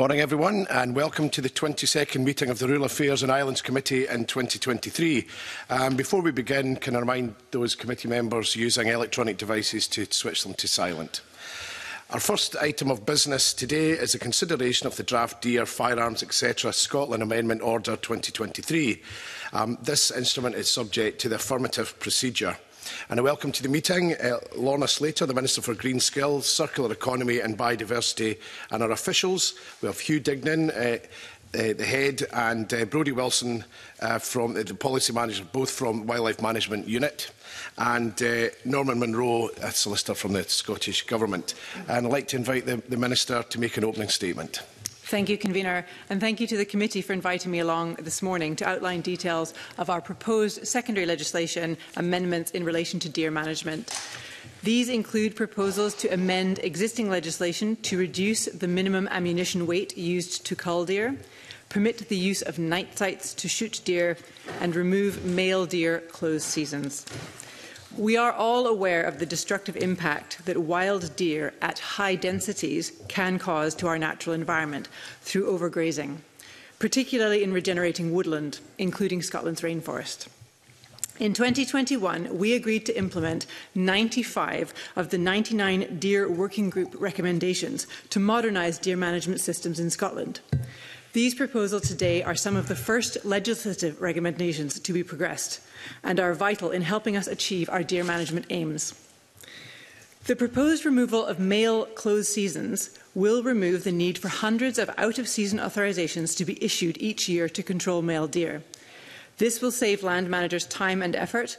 Morning everyone and welcome to the 22nd meeting of the Rural Affairs and Islands Committee in 2023. Um, before we begin, can I remind those committee members using electronic devices to switch them to silent. Our first item of business today is a consideration of the draft Deer Firearms etc. Scotland Amendment Order 2023. Um, this instrument is subject to the affirmative procedure. And a welcome to the meeting, uh, Lorna Slater, the Minister for Green Skills, Circular Economy and Biodiversity, and our officials. We have Hugh Dignan, uh, uh, the head, and uh, Brody Wilson, uh, from uh, the policy manager, both from Wildlife Management Unit, and uh, Norman Munro, a solicitor from the Scottish Government. And I'd like to invite the, the Minister to make an opening statement. Thank you, Convener, and thank you to the committee for inviting me along this morning to outline details of our proposed secondary legislation amendments in relation to deer management. These include proposals to amend existing legislation to reduce the minimum ammunition weight used to cull deer, permit the use of night sights to shoot deer, and remove male deer closed seasons. We are all aware of the destructive impact that wild deer at high densities can cause to our natural environment through overgrazing, particularly in regenerating woodland, including Scotland's rainforest. In 2021, we agreed to implement 95 of the 99 Deer Working Group recommendations to modernise deer management systems in Scotland. These proposals today are some of the first legislative recommendations to be progressed and are vital in helping us achieve our deer management aims. The proposed removal of male closed seasons will remove the need for hundreds of out-of-season authorisations to be issued each year to control male deer. This will save land managers time and effort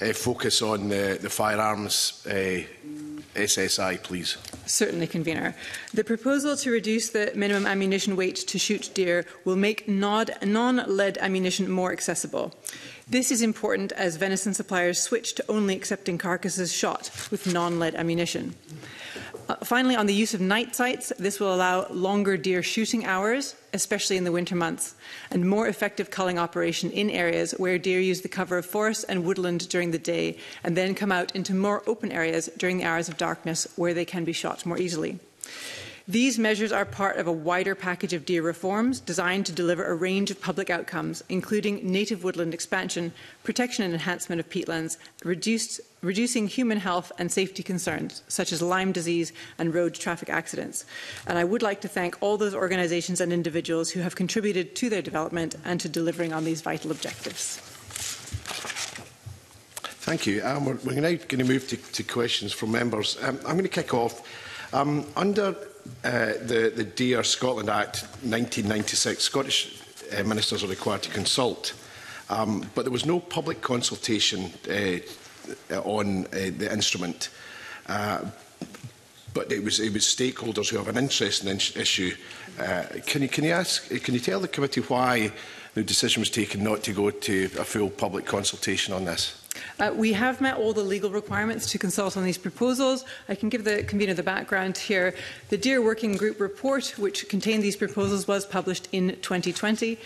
uh, focus on the, the firearms uh, SSI, please. Certainly, Convener. The proposal to reduce the minimum ammunition weight to shoot deer will make non-lead ammunition more accessible. This is important as venison suppliers switch to only accepting carcasses shot with non-lead ammunition. Mm. Uh, finally, on the use of night sights, this will allow longer deer shooting hours, especially in the winter months, and more effective culling operation in areas where deer use the cover of forest and woodland during the day and then come out into more open areas during the hours of darkness where they can be shot more easily. These measures are part of a wider package of deer reforms designed to deliver a range of public outcomes, including native woodland expansion, protection and enhancement of peatlands, reduced, reducing human health and safety concerns, such as Lyme disease and road traffic accidents. And I would like to thank all those organisations and individuals who have contributed to their development and to delivering on these vital objectives. Thank you. Um, we're, now going to move to, to questions from members. Um, I'm going to kick off. Um, under uh, the, the Dear Scotland Act 1996, Scottish uh, ministers are required to consult. Um, but there was no public consultation uh, on uh, the instrument. Uh, but it was, it was stakeholders who have an interest in the issue. Uh, can, you, can, you ask, can you tell the committee why the decision was taken not to go to a full public consultation on this? Uh, we have met all the legal requirements to consult on these proposals. I can give the convener the background here. The Dear Working Group report, which contained these proposals, was published in 2020.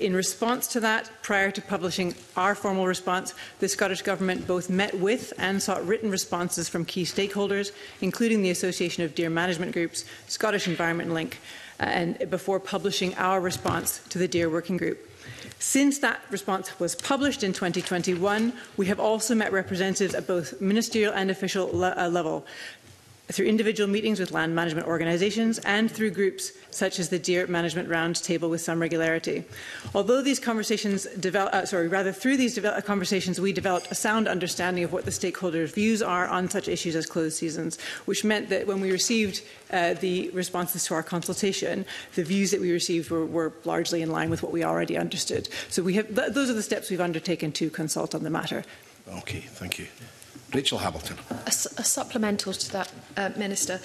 In response to that, prior to publishing our formal response, the Scottish Government both met with and sought written responses from key stakeholders, including the Association of Deer Management Groups, Scottish Environment Link, uh, and before publishing our response to the Deer Working Group. Since that response was published in 2021, we have also met representatives at both ministerial and official le uh, level through individual meetings with land management organisations and through groups such as the Deer Management Roundtable with some regularity. Although these conversations develop, uh, sorry, rather through these uh, conversations we developed a sound understanding of what the stakeholders' views are on such issues as closed seasons, which meant that when we received uh, the responses to our consultation, the views that we received were, were largely in line with what we already understood. So we have th those are the steps we've undertaken to consult on the matter. Okay, thank you. Rachel Hamilton. A, a supplemental to that, uh, Minister.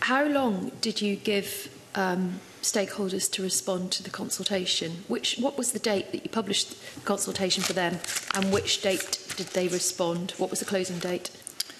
How long did you give um, stakeholders to respond to the consultation? Which, what was the date that you published the consultation for them and which date did they respond? What was the closing date?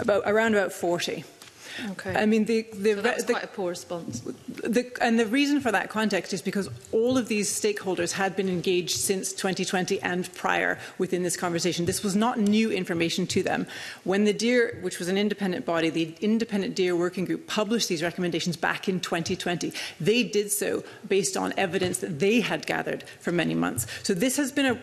about around about 40. Okay. I mean, the, the, so that's the, quite a poor response. The, and the reason for that context is because all of these stakeholders had been engaged since 2020 and prior within this conversation. This was not new information to them. When the DEER, which was an independent body, the independent DEER working group published these recommendations back in 2020. They did so based on evidence that they had gathered for many months. So this has been a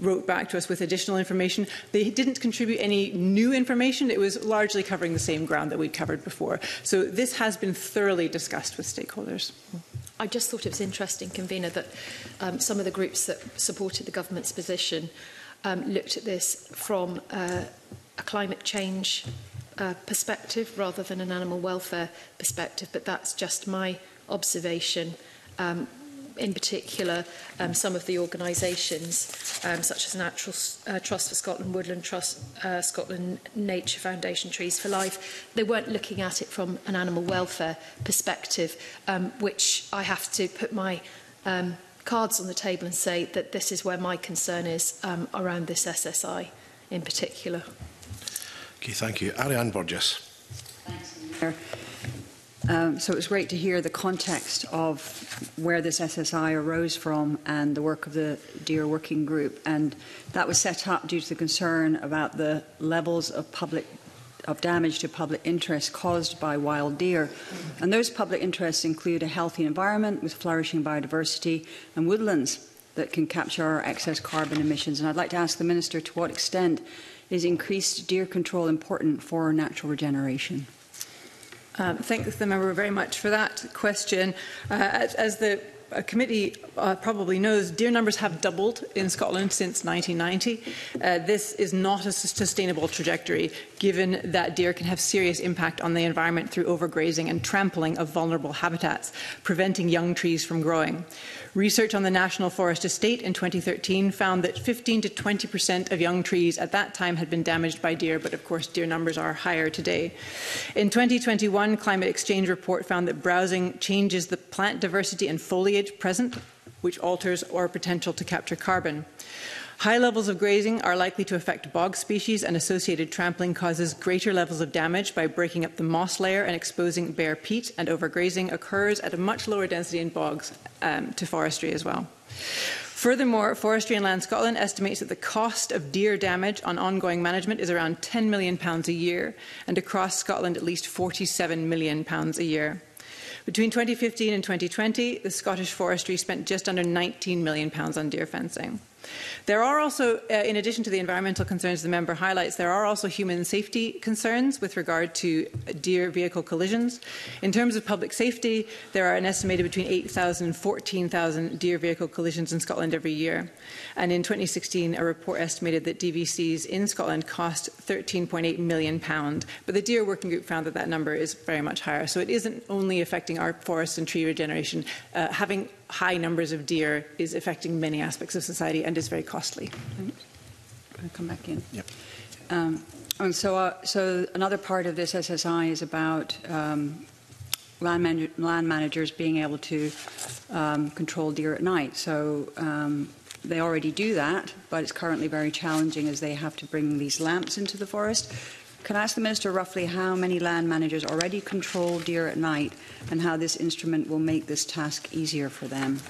wrote back to us with additional information. They didn't contribute any new information. It was largely covering the same ground that we'd covered before. So this has been thoroughly discussed with stakeholders. I just thought it was interesting, Convener, that um, some of the groups that supported the government's position um, looked at this from uh, a climate change uh, perspective rather than an animal welfare perspective, but that's just my observation. Um, in particular um, some of the organisations um, such as Natural uh, Trust for Scotland, Woodland Trust, uh, Scotland Nature Foundation, Trees for Life, they weren't looking at it from an animal welfare perspective, um, which I have to put my um, cards on the table and say that this is where my concern is um, around this SSI in particular. Okay, thank you. Ariane Burgess. Thanks, Mr. Um, so it was great to hear the context of where this SSI arose from and the work of the Deer working group. And that was set up due to the concern about the levels of public of damage to public interest caused by wild deer. And those public interests include a healthy environment with flourishing biodiversity and woodlands that can capture our excess carbon emissions. And I'd like to ask the Minister to what extent is increased deer control important for natural regeneration? Um, thank the member very much for that question. Uh, as, the a uh, committee uh, probably knows, deer numbers have doubled in Scotland since 1990. Uh, this is not a sustainable trajectory, given that deer can have serious impact on the environment through overgrazing and trampling of vulnerable habitats, preventing young trees from growing. Research on the National Forest Estate in 2013 found that 15 to 20 of young trees at that time had been damaged by deer, but of course deer numbers are higher today. In 2021, Climate Exchange report found that browsing changes the plant diversity and foliage present, which alters our potential to capture carbon. High levels of grazing are likely to affect bog species, and associated trampling causes greater levels of damage by breaking up the moss layer and exposing bare peat, and overgrazing occurs at a much lower density in bogs um, to forestry as well. Furthermore, Forestry and Land Scotland estimates that the cost of deer damage on ongoing management is around £10 million a year, and across Scotland, at least £47 million a year. Between 2015 and 2020, the Scottish Forestry spent just under £19 million on deer fencing. There are also, uh, in addition to the environmental concerns the member highlights, there are also human safety concerns with regard to deer vehicle collisions. In terms of public safety, there are an estimated between 8,000 and 14,000 deer vehicle collisions in Scotland every year. And in 2016, a report estimated that DVCs in Scotland cost £13.8 million. But the Deer Working Group found that that number is very much higher. So it isn't only affecting our forests and tree regeneration. Uh, having high numbers of deer is affecting many aspects of society and is very costly. Thanks. I'll come back in. Yep. Um, and so, uh, so another part of this SSI is about um, land, man land, managers being able to um, control deer at night. So um, they already do that, but it's currently very challenging as they have to bring these lamps into the forest. Can I ask the Minister roughly how many land managers already control deer at night and how this instrument will make this task easier for them?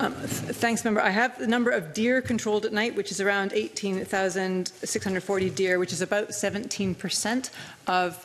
Um, thanks, member. I have the number of deer controlled at night, which is around 18,640 deer, which is about 17% of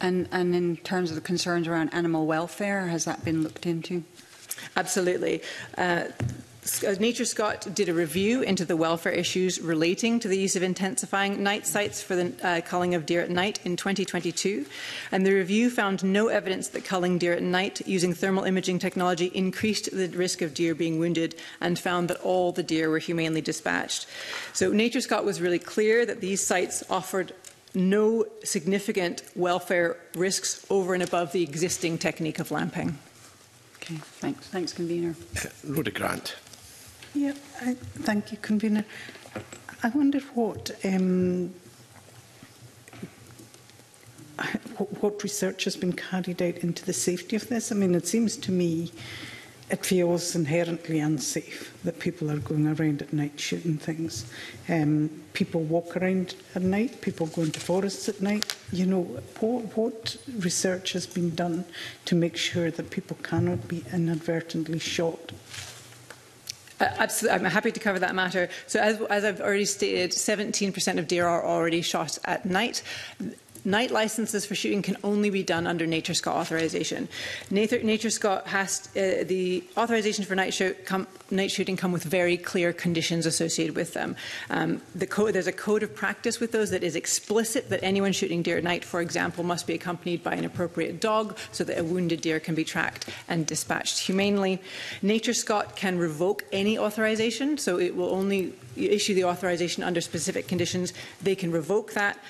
And, and in terms of the concerns around animal welfare, has that been looked into? Absolutely. Uh, Uh, Nature Scott did a review into the welfare issues relating to the use of intensifying night sites for the uh, culling of deer at night in 2022, and the review found no evidence that culling deer at night using thermal imaging technology increased the risk of deer being wounded and found that all the deer were humanely dispatched. So Nature Scott was really clear that these sites offered no significant welfare risks over and above the existing technique of lamping. Okay, thanks. Thanks, convener. Uh, Rhoda Grant. Yeah, I, thank you, Convener. I wonder what um, what research has been carried out into the safety of this. I mean, it seems to me it feels inherently unsafe that people are going around at night shooting things. Um, people walk around at night, people go into forests at night. You know, what, what research has been done to make sure that people cannot be inadvertently shot? Uh, Absolutely, I'm happy to cover that matter. So as, as I've already stated, 17% of deer are already shot at night. Night licenses for shooting can only be done under Nature Scot authorisation. Nature, Nature Scot has uh, the authorisation for night shoot come night shooting come with very clear conditions associated with them. Um, the there's a code of practice with those that is explicit that anyone shooting deer at night, for example, must be accompanied by an appropriate dog so that a wounded deer can be tracked and dispatched humanely. Nature Scott can revoke any authorization, so it will only issue the authorization under specific conditions. They can revoke that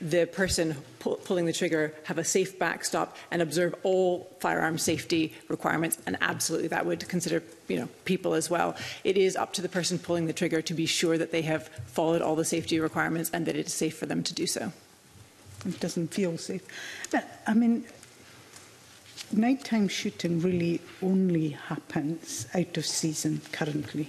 the person pu pulling the trigger have a safe backstop and observe all firearm safety requirements and absolutely that would consider you know people as well it is up to the person pulling the trigger to be sure that they have followed all the safety requirements and that it is safe for them to do so It doesn't feel safe. But, I mean, nighttime shooting really only happens out of season currently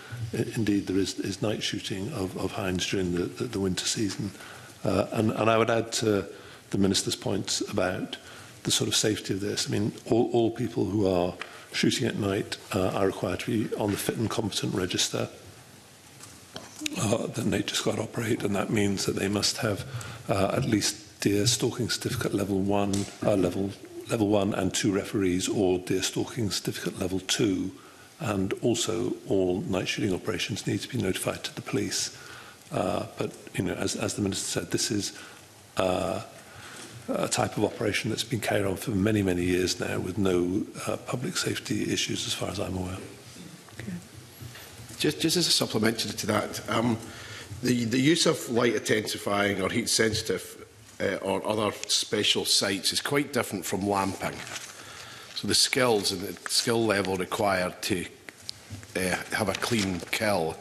indeed, there is, is night shooting of, of hinds during the, the, the winter season. Uh, and, and I would add to the Minister's points about the sort of safety of this. I mean, all, all people who are shooting at night uh, are required to be on the fit and competent register uh, that Nature Squad operate, and that means that they must have uh, at least deer stalking certificate level one, uh, level level one and two referees, or deer stalking certificate level two, and also all night shooting operations need to be notified to the police. Uh, but you know, as, as the minister said, this is uh, a type of operation that's been carried on for many, many years now with no uh, public safety issues, as far as I'm aware. Okay. Just, just as a supplementary to that, um, the, the use of light intensifying or heat sensitive uh, or other special sites is quite different from lamping. So the skills and the skill level required to uh, have a clean kill,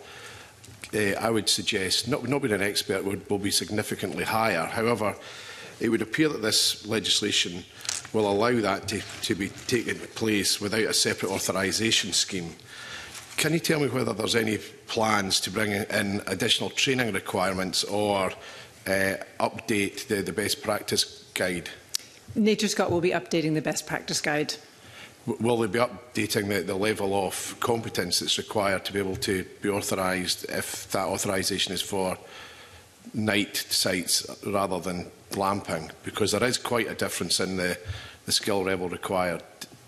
uh, I would suggest, not, not being an expert, would, will be significantly higher. However, it would appear that this legislation will allow that to, to be taken place without a separate authorisation scheme. Can you tell me whether there's any plans to bring in additional training requirements or uh, update the, the best practice guide? Nature Scott will be updating the best practice guide. W will they be updating the, the level of competence that's required to be able to be authorised if that authorisation is for night sites rather than lamping? Because there is quite a difference in the, the skill level required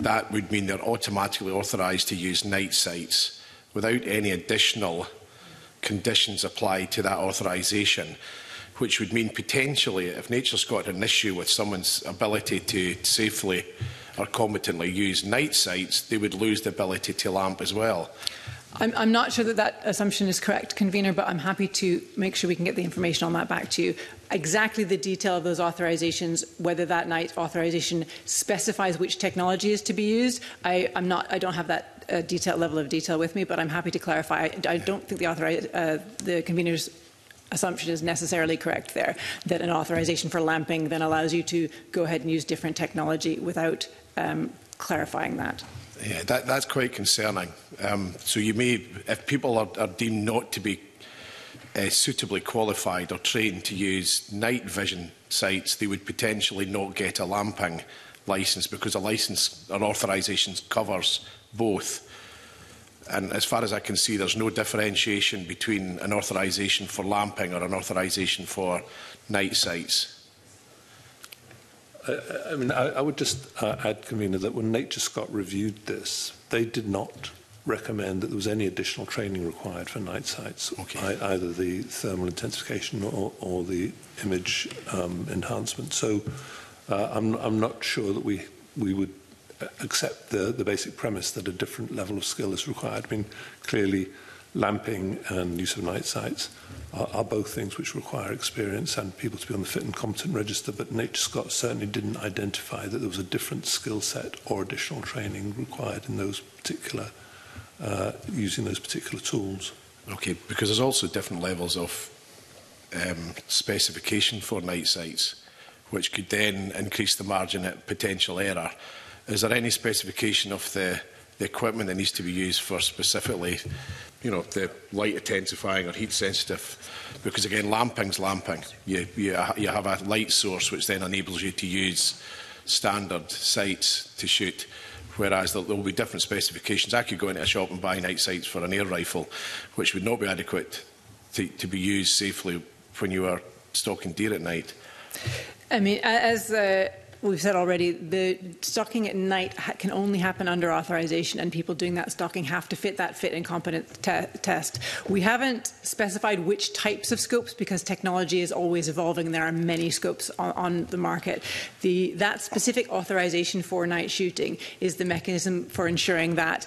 that would mean they're automatically authorised to use night sites without any additional conditions applied to that authorisation, which would mean potentially, if Nature's got an issue with someone's ability to safely or competently use night sites, they would lose the ability to lamp as well. I'm, I'm not sure that that assumption is correct, convener, but I'm happy to make sure we can get the information on that back to you. Exactly the detail of those authorizations, whether that night authorization specifies which technology is to be used, I, I'm not, I don't have that uh, detail, level of detail with me, but I'm happy to clarify. I, I don't think the, authorize, uh, the convener's assumption is necessarily correct there, that an authorization for lamping then allows you to go ahead and use different technology without um, clarifying that. Yeah, that, that's quite concerning. Um, so you may, if people are, are deemed not to be uh, suitably qualified or trained to use night vision sites, they would potentially not get a lamping licence because a licence or authorisation covers both. And as far as I can see, there's no differentiation between an authorisation for lamping or an authorisation for night sites. I, I mean, I, I would just uh, add, Convener, that when Nature Scott reviewed this, they did not recommend that there was any additional training required for night sights, okay. I, either the thermal intensification or, or the image um, enhancement. So uh, I'm, I'm not sure that we, we would accept the, the basic premise that a different level of skill is required. I mean, clearly, lamping and use of night sights are, are both things which require experience and people to be on the fit and competent register. But Nature Scott certainly didn't identify that there was a different skill set or additional training required in those particular uh, using those particular tools. Okay, because there's also different levels of um, specification for night sites, which could then increase the margin at potential error. Is there any specification of the the equipment that needs to be used for specifically, you know, the light intensifying or heat sensitive. Because again, lamping's lamping. You, you, you have a light source which then enables you to use standard sights to shoot whereas there will be different specifications. I could go into a shop and buy night sights for an air rifle, which would not be adequate to, to be used safely when you are stalking deer at night. I mean, as uh, we've said already, the stocking at night can only happen under authorization, and people doing that stocking have to fit that fit and competence te test. We haven't specified which types of scopes because technology is always evolving. There are many scopes on, on the market. The, that specific authorization for night shooting is the mechanism for ensuring that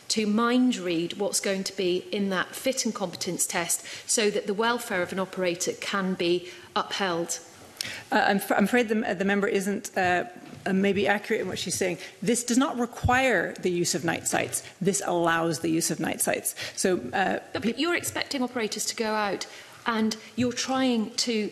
to mind read what's going to be in that fit and competence test so that the welfare of an operator can be upheld. Uh, I'm, I'm afraid the, uh, the member isn't uh, uh, maybe accurate in what she's saying. This does not require the use of night sights. This allows the use of night sights. So, uh, but, but you're expecting operators to go out and you're trying to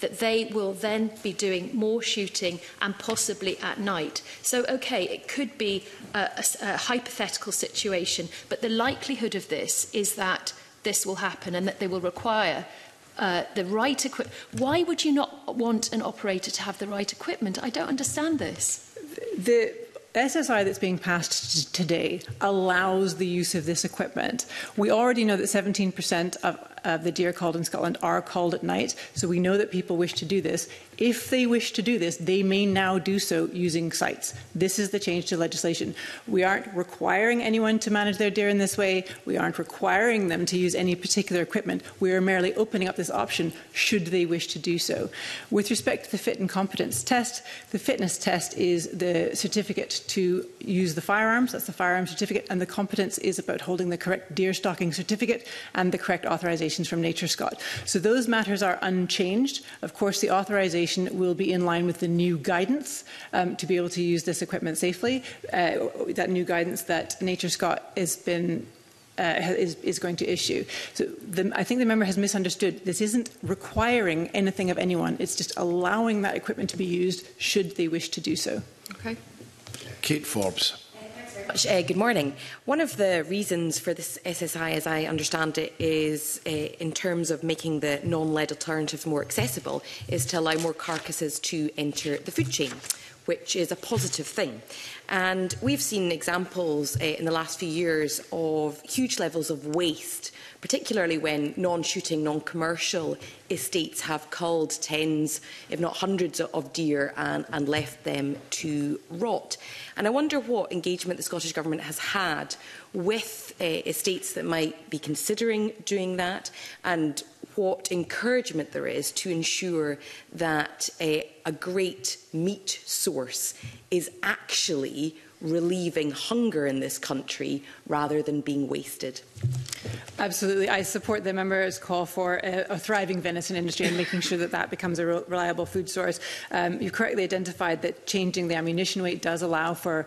that they will then be doing more shooting and possibly at night. So, okay, it could be a, a, a hypothetical situation, but the likelihood of this is that this will happen and that they will require uh, the right equipment. Why would you not want an operator to have the right equipment? I don't understand this. The SSI that's being passed today allows the use of this equipment. We already know that 17% of of uh, the deer called in Scotland are called at night. So we know that people wish to do this. If they wish to do this, they may now do so using sites. This is the change to legislation. We aren't requiring anyone to manage their deer in this way. We aren't requiring them to use any particular equipment. We are merely opening up this option should they wish to do so. With respect to the fit and competence test, the fitness test is the certificate to use the firearms. That's the firearm certificate. And the competence is about holding the correct deer stocking certificate and the correct authorization recommendations from Nature Scott. So those matters are unchanged. Of course, the authorisation will be in line with the new guidance um, to be able to use this equipment safely. Uh, that new guidance that Nature Scott has been uh, is, is going to issue. So the, I think the member has misunderstood. This isn't requiring anything of anyone. It's just allowing that equipment to be used should they wish to do so. Okay. Kate Forbes much. Uh, good morning. One of the reasons for this SSI, as I understand it, is uh, in terms of making the non-lead alternatives more accessible, is to allow more carcasses to enter the food chain which is a positive thing. And we've seen examples uh, in the last few years of huge levels of waste particularly when non-shooting, non-commercial estates have culled tens, if not hundreds of deer and, and left them to rot. And I wonder what engagement the Scottish Government has had with uh, estates that might be considering doing that and what encouragement there is to ensure that uh, a great meat source is actually relieving hunger in this country rather than being wasted. Absolutely. I support the member's call for a, a thriving venison industry and making sure that that becomes a re reliable food source. Um, you've correctly identified that changing the ammunition weight does allow for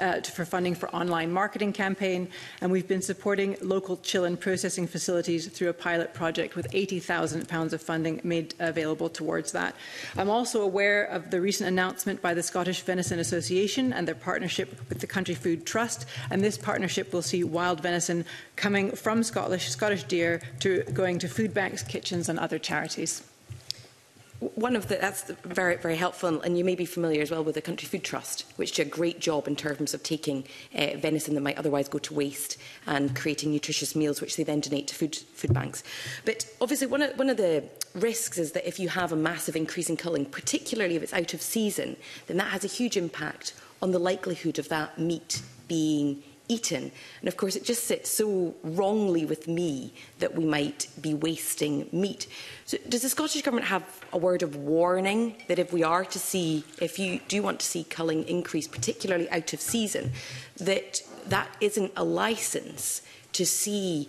uh, for funding for online marketing campaign, and we've been supporting local chill and processing facilities through a pilot project with £80,000 of funding made available towards that. I'm also aware of the recent announcement by the Scottish Venison Association and their partnership with the Country Food Trust, and this partnership will see wild venison coming from Scottish, Scottish deer to going to food banks, kitchens and other charities one of the that's very very helpful and you may be familiar as well with the country food trust which did a great job in terms of taking uh, venison that might otherwise go to waste and creating nutritious meals which they then donate to food food banks but obviously one of one of the risks is that if you have a massive increase in culling particularly if it's out of season then that has a huge impact on the likelihood of that meat being eaten. And of course, it just sits so wrongly with me that we might be wasting meat. So does the Scottish Government have a word of warning that if we are to see, if you do want to see culling increase, particularly out of season, that that isn't a license to see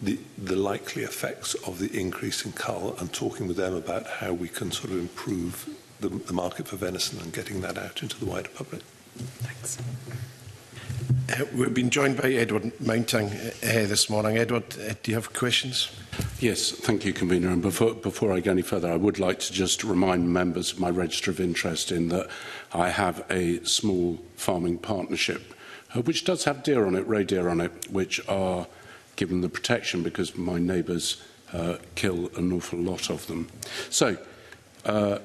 the, the likely effects of the increase in cull and talking with them about how we can sort of improve the, the market for venison and getting that out into the wider public. Thanks. Uh, we've been joined by Edward Mounting uh, this morning. Edward, uh, do you have questions? Yes, thank you, Convener. And before, before I go any further, I would like to just remind members of my register of interest in that I have a small farming partnership, uh, which does have deer on it, ray deer on it, which are given the protection because my neighbours uh, kill an awful lot of them. So, uh,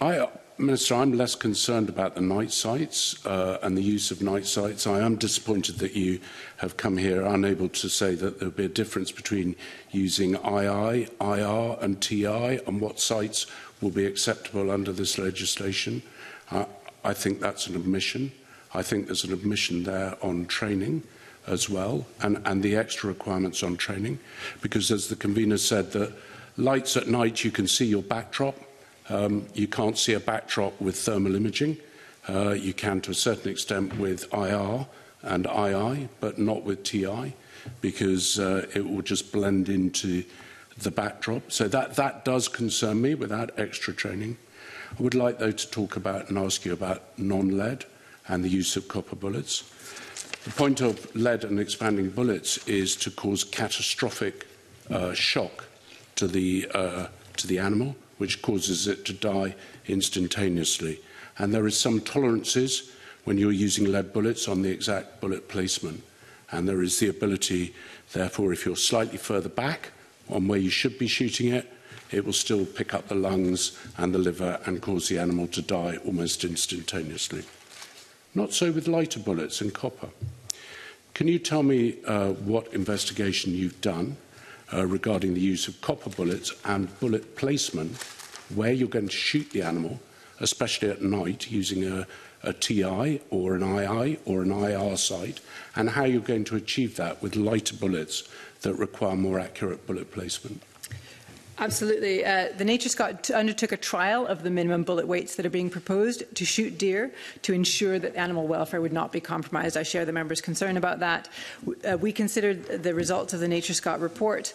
I Minister, I'm less concerned about the night sites uh, and the use of night sites. I am disappointed that you have come here unable to say that there will be a difference between using II, IR and TI and what sites will be acceptable under this legislation. Uh, I think that's an admission. I think there's an admission there on training as well and, and the extra requirements on training because as the convener said, that lights at night you can see your backdrop – Um, you can't see a backdrop with thermal imaging. Uh, you can to a certain extent with IR and II, but not with TI because uh, it will just blend into the backdrop. So that, that does concern me without extra training. I would like, though, to talk about and ask you about non-lead and the use of copper bullets. The point of lead and expanding bullets is to cause catastrophic uh, shock to the, uh, to the animal which causes it to die instantaneously. And there is some tolerances when you're using lead bullets on the exact bullet placement. And there is the ability, therefore, if you're slightly further back on where you should be shooting it, it will still pick up the lungs and the liver and cause the animal to die almost instantaneously. Not so with lighter bullets and copper. Can you tell me uh, what investigation you've done uh, regarding the use of copper bullets and bullet placement, where you're going to shoot the animal, especially at night using a, a TI or an II or an IR sight, and how you're going to achieve that with lighter bullets that require more accurate bullet placement. Absolutely. Uh, the Nature Scot undertook a trial of the minimum bullet weights that are being proposed to shoot deer to ensure that animal welfare would not be compromised. I share the member's concern about that. Uh, we considered the results of the Nature Scot report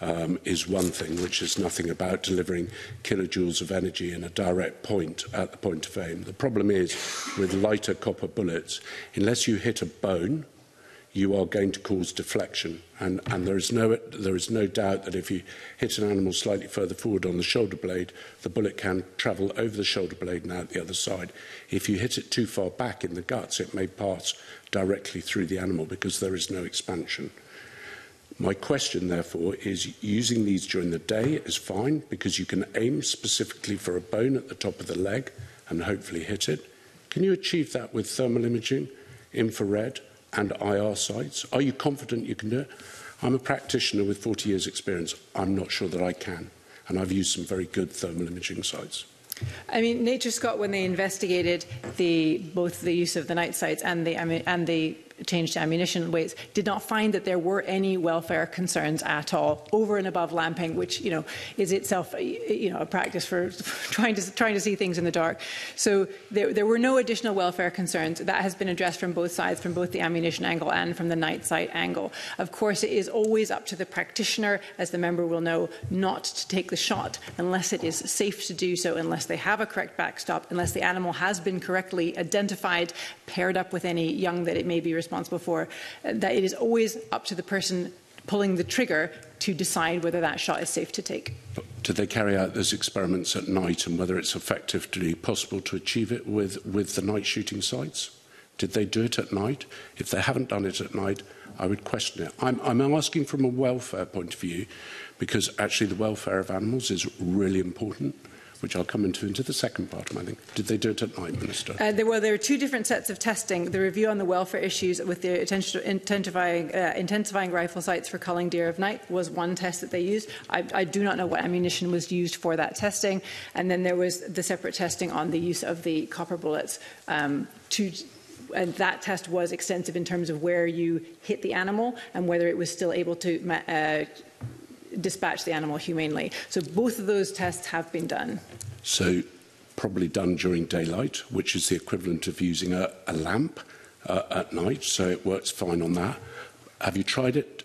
um, is one thing, which is nothing about delivering kilojoules of energy in a direct point at the point of aim. The problem is with lighter copper bullets, unless you hit a bone, you are going to cause deflection And, and there, is no, there is no doubt that if you hit an animal slightly further forward on the shoulder blade, the bullet can travel over the shoulder blade and out the other side. If you hit it too far back in the guts, it may pass directly through the animal because there is no expansion. My question, therefore, is using these during the day is fine because you can aim specifically for a bone at the top of the leg and hopefully hit it. Can you achieve that with thermal imaging, infrared, and IR sites? Are you confident you can do it? I'm a practitioner with 40 years experience. I'm not sure that I can. And I've used some very good thermal imaging sites. I mean, Nature Scott, when they investigated the, both the use of the night sites and the, I mean, and the change to ammunition weights, did not find that there were any welfare concerns at all over and above lamping, which you know is itself you know a practice for trying to trying to see things in the dark. So there, there were no additional welfare concerns that has been addressed from both sides, from both the ammunition angle and from the night sight angle. Of course, it is always up to the practitioner, as the member will know, not to take the shot unless it is safe to do so, unless they have a correct backstop, unless the animal has been correctly identified, paired up with any young that it may be responsible responsible for, uh, that it is always up to the person pulling the trigger to decide whether that shot is safe to take. But do they carry out those experiments at night and whether it's effectively possible to achieve it with, with the night shooting sites? Did they do it at night? If they haven't done it at night, I would question it. I'm, I'm asking from a welfare point of view because actually the welfare of animals is really important which I'll come into, into the second part of my thing. Did they do it at night, Minister? Uh, there were there were two different sets of testing. The review on the welfare issues with the intensifying, uh, intensifying rifle sites for culling deer of night was one test that they used. I, I do not know what ammunition was used for that testing. And then there was the separate testing on the use of the copper bullets um, to and that test was extensive in terms of where you hit the animal and whether it was still able to uh, dispatch the animal humanely. So both of those tests have been done. So probably done during daylight, which is the equivalent of using a, a lamp uh, at night, so it works fine on that. Have you tried it?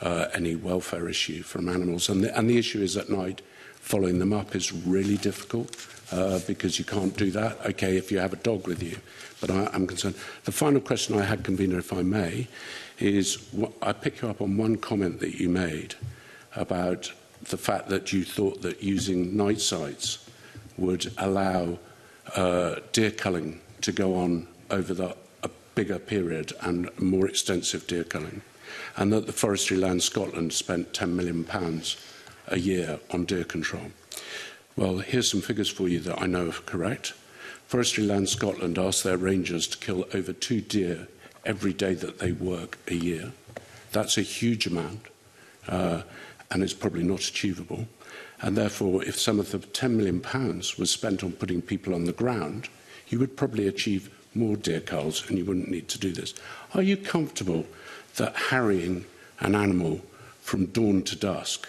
uh, any welfare issue from animals, and the, and the issue is at night following them up is really difficult uh, because you can't do that, okay, if you have a dog with you. But I, I'm concerned. The final question I had, Convener, if I may, is what, I pick you up on one comment that you made about the fact that you thought that using night sights would allow uh, deer culling to go on over the, a bigger period and more extensive deer culling, and that the Forestry Land Scotland spent £10 million pounds a year on deer control. Well, here's some figures for you that I know are correct. Forestry Land Scotland asked their rangers to kill over two deer every day that they work a year. That's a huge amount, uh, and it's probably not achievable. And therefore, if some of the £10 million pounds was spent on putting people on the ground, you would probably achieve more deer culls and you wouldn't need to do this. Are you comfortable that harrying an animal from dawn to dusk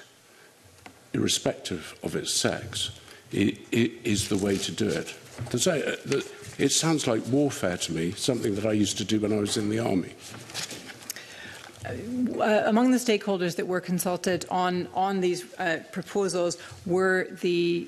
irrespective of its sex, is the way to do it. Uh, it sounds like warfare to me, something that I used to do when I was in the army. Uh, uh, among the stakeholders that were consulted on on these uh, proposals were the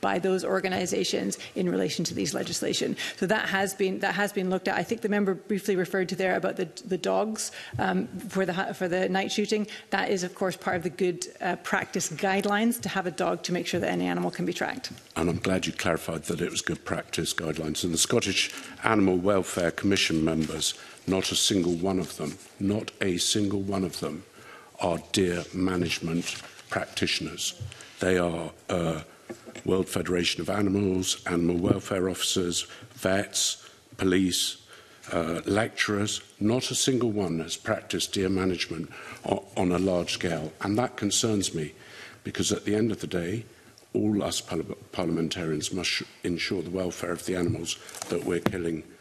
by those organisations in relation to these legislation. So that has been that has been looked at. I think the member briefly referred to there about the the dogs um, for the for the night shooting. That is of course part of the good uh, practice guidelines to have a dog to make sure that any animal can be tracked. And I'm glad you clarified that it was good practice guidelines. And the Scottish Animal Welfare Commission members, not a single one of them, not a single one of them are dear management practitioners. They are uh, World Federation of Animals, animal welfare officers, vets, police, uh, lecturers. Not a single one has practiced deer management on a large scale. And that concerns me because at the end of the day, all us par parliamentarians must ensure the welfare of the animals that we're killing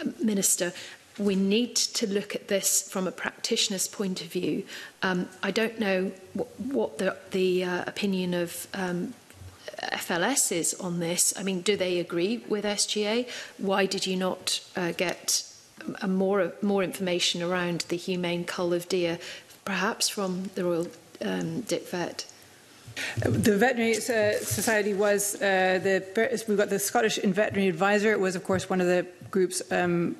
um, Minister, we need to look at this from a practitioner's point of view. Um, I don't know what, what the, the uh, opinion of um, FLSs on this. I mean, do they agree with SGA? Why did you not uh, get um, a more, more information around the humane cull of deer, perhaps from the Royal um, Dick Vet? The Veterinary uh, Society was uh, the we've got the Scottish Veterinary Advisor. It was, of course, one of the groups um,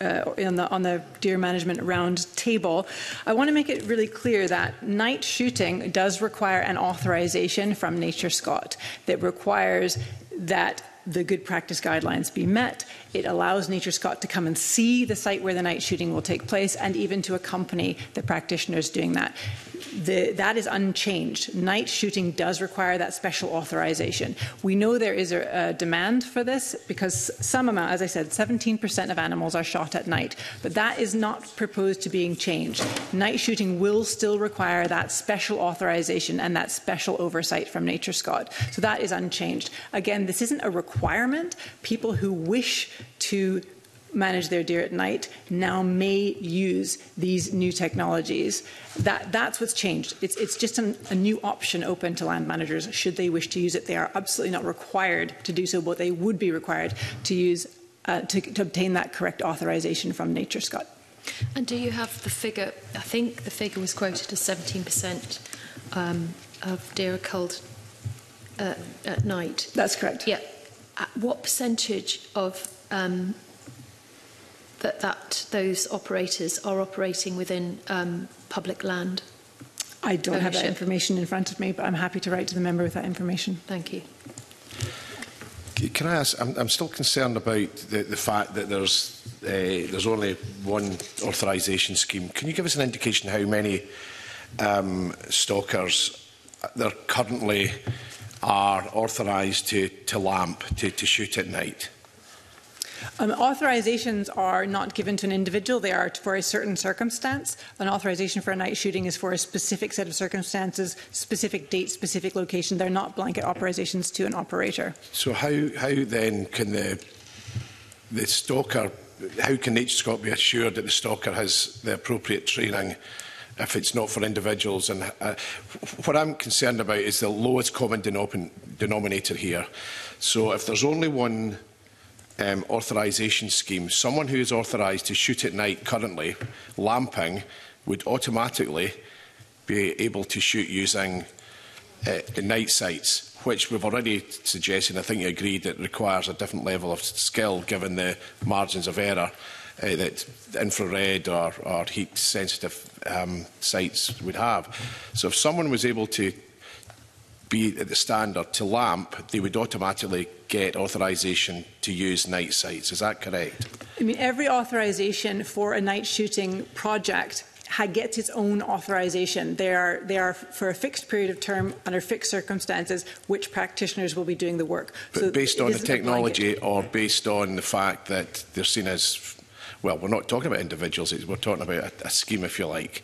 uh, on, the, on the deer management round table. I want to make it really clear that night shooting does require an authorization from Nature Scott that requires that the good practice guidelines be met. It allows Nature Scott to come and see the site where the night shooting will take place and even to accompany the practitioners doing that the, that is unchanged. Night shooting does require that special authorization. We know there is a, a demand for this because some amount, as I said, 17% of animals are shot at night, but that is not proposed to being changed. Night shooting will still require that special authorization and that special oversight from Nature Scott. So that is unchanged. Again, this isn't a requirement. People who wish to manage their deer at night now may use these new technologies. That, that's what's changed. It's, it's just an, a new option open to land managers should they wish to use it. They are absolutely not required to do so, but they would be required to use uh, to, to obtain that correct authorization from Nature Scott. And do you have the figure? I think the figure was quoted as 17% um, of deer are culled uh, at night. That's correct. Yeah. At what percentage of um, that, that those operators are operating within um, public land. I don't ownership. have that information in front of me, but I'm happy to write to the member with that information. Thank you. Can I ask, I'm, I'm still concerned about the, the fact that there's, uh, there's only one authorisation scheme. Can you give us an indication how many um, stalkers there currently are authorised to, to lamp, to, to shoot at night? Um, authorizations are not given to an individual. They are for a certain circumstance. An authorization for a night shooting is for a specific set of circumstances, specific date, specific location. They're not blanket authorizations to an operator. So how, how then can the, the stalker, how can Scott be assured that the stalker has the appropriate training if it's not for individuals. And uh, what I'm concerned about is the lowest common denom denominator here. So if there's only one um, authorisation scheme, someone who is authorised to shoot at night currently, lamping, would automatically be able to shoot using uh, night sights, which we've already suggested, and I think you agreed, that requires a different level of skill given the margins of error uh, that infrared or, or heat-sensitive um, sites would have. So if someone was able to be at the standard to LAMP, they would automatically get authorisation to use night sites. Is that correct? I mean, every authorisation for a night shooting project gets its own authorization. They are, they are for a fixed period of term under fixed circumstances which practitioners will be doing the work. But so based on the technology or based on the fact that they're seen as, well, we're not talking about individuals, we're talking about a, a scheme, if you like.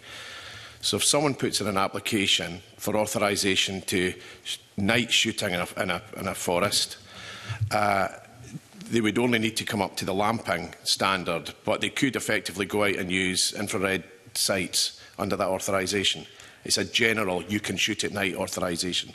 So if someone puts in an application for authorisation to night shooting in a, in a, in a forest. Uh, they would only need to come up to the lamping standard, but they could effectively go out and use infrared sights under that authorisation. It's a general, you can shoot at night authorisation.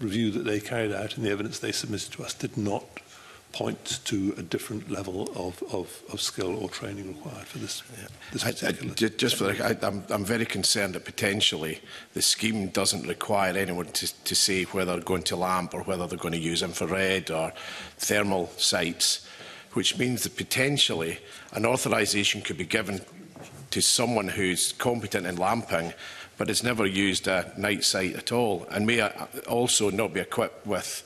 review that they carried out and the evidence they submitted to us did not point to a different level of, of, of skill or training required for this, yeah. this particular... I, I, just for the, I, I'm, I'm very concerned that potentially the scheme doesn't require anyone to, to say whether they're going to LAMP or whether they're going to use infrared or thermal sites, which means that potentially an authorization could be given to someone who's competent in lamping but has never used a night sight at all and may uh, also not be equipped with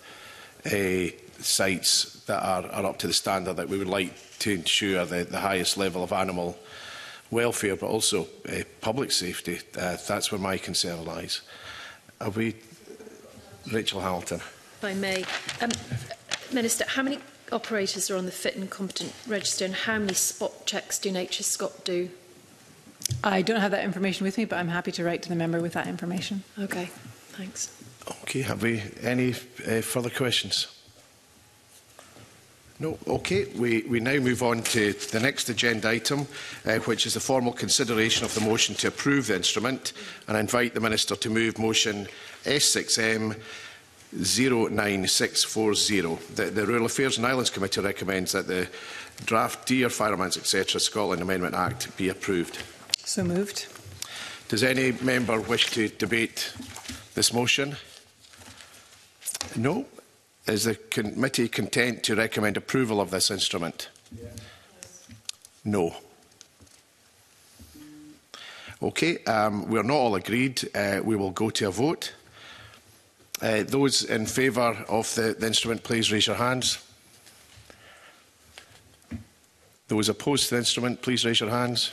a eh, sites that are, are up to the standard that we would like to ensure the, the highest level of animal welfare, but also uh, public safety. Uh, that's where my concern lies. Are we... Rachel Hamilton. If I may. Um, Minister, how many operators are on the fit and competent register and how many spot checks do Nature Scot do? I don't have that information with me, but I'm happy to write to the member with that information. Okay, thanks. Okay, have we any uh, further questions? No, okay. We, we now move on to the next agenda item, uh, which is the formal consideration of the motion to approve the instrument, and I invite the Minister to move motion S6M 09640. The, the Rural Affairs and Islands Committee recommends that the draft Deer, Firemen's etc. Scotland Amendment Act be approved. So moved. Does any member wish to debate this motion? No. Is the committee content to recommend approval of this instrument? Yeah. No. Okay, um, we're not all agreed. Uh, we will go to a vote. Uh, those in favour of the, the instrument, please raise your hands. Those opposed to the instrument, please raise your hands.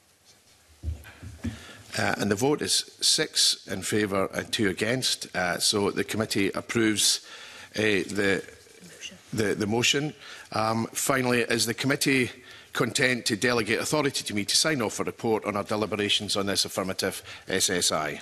Uh, and the vote is six in favour and two against. Uh, so the committee approves uh, the the, the motion. Um, finally, is the committee content to delegate authority to me to sign off a report on our deliberations on this affirmative SSI?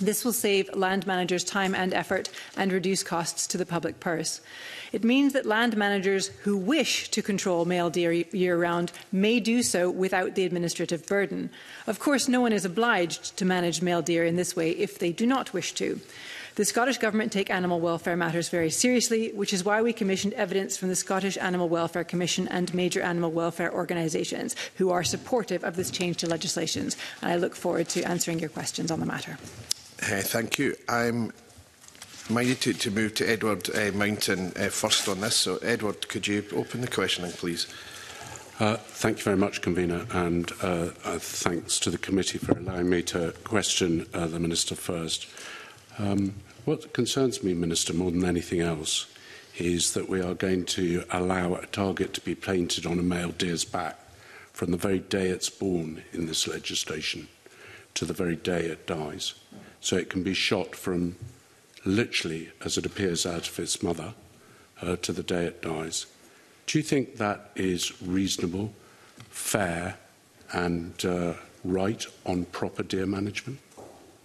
This will save land managers time and effort and reduce costs to the public purse. It means that land managers who wish to control male deer year-round may do so without the administrative burden. Of course, no one is obliged to manage male deer in this way if they do not wish to. The Scottish Government take animal welfare matters very seriously, which is why we commissioned evidence from the Scottish Animal Welfare Commission and major animal welfare organisations who are supportive of this change to legislations. And I look forward to answering your questions on the matter. Uh, thank you. I'm minded to, to move to Edward uh, Mountain uh, first on this. So, Edward, could you open the questioning, please? Uh, thank you very much, Convener, and uh, uh, thanks to the committee for allowing me to question uh, the Minister first. Uh, Um, what concerns me, Minister, more than anything else, is that we are going to allow a target to be painted on a male deer's back from the very day it's born in this legislation to the very day it dies. So it can be shot from literally as it appears out of its mother uh, to the day it dies. Do you think that is reasonable, fair, and uh, right on proper deer management?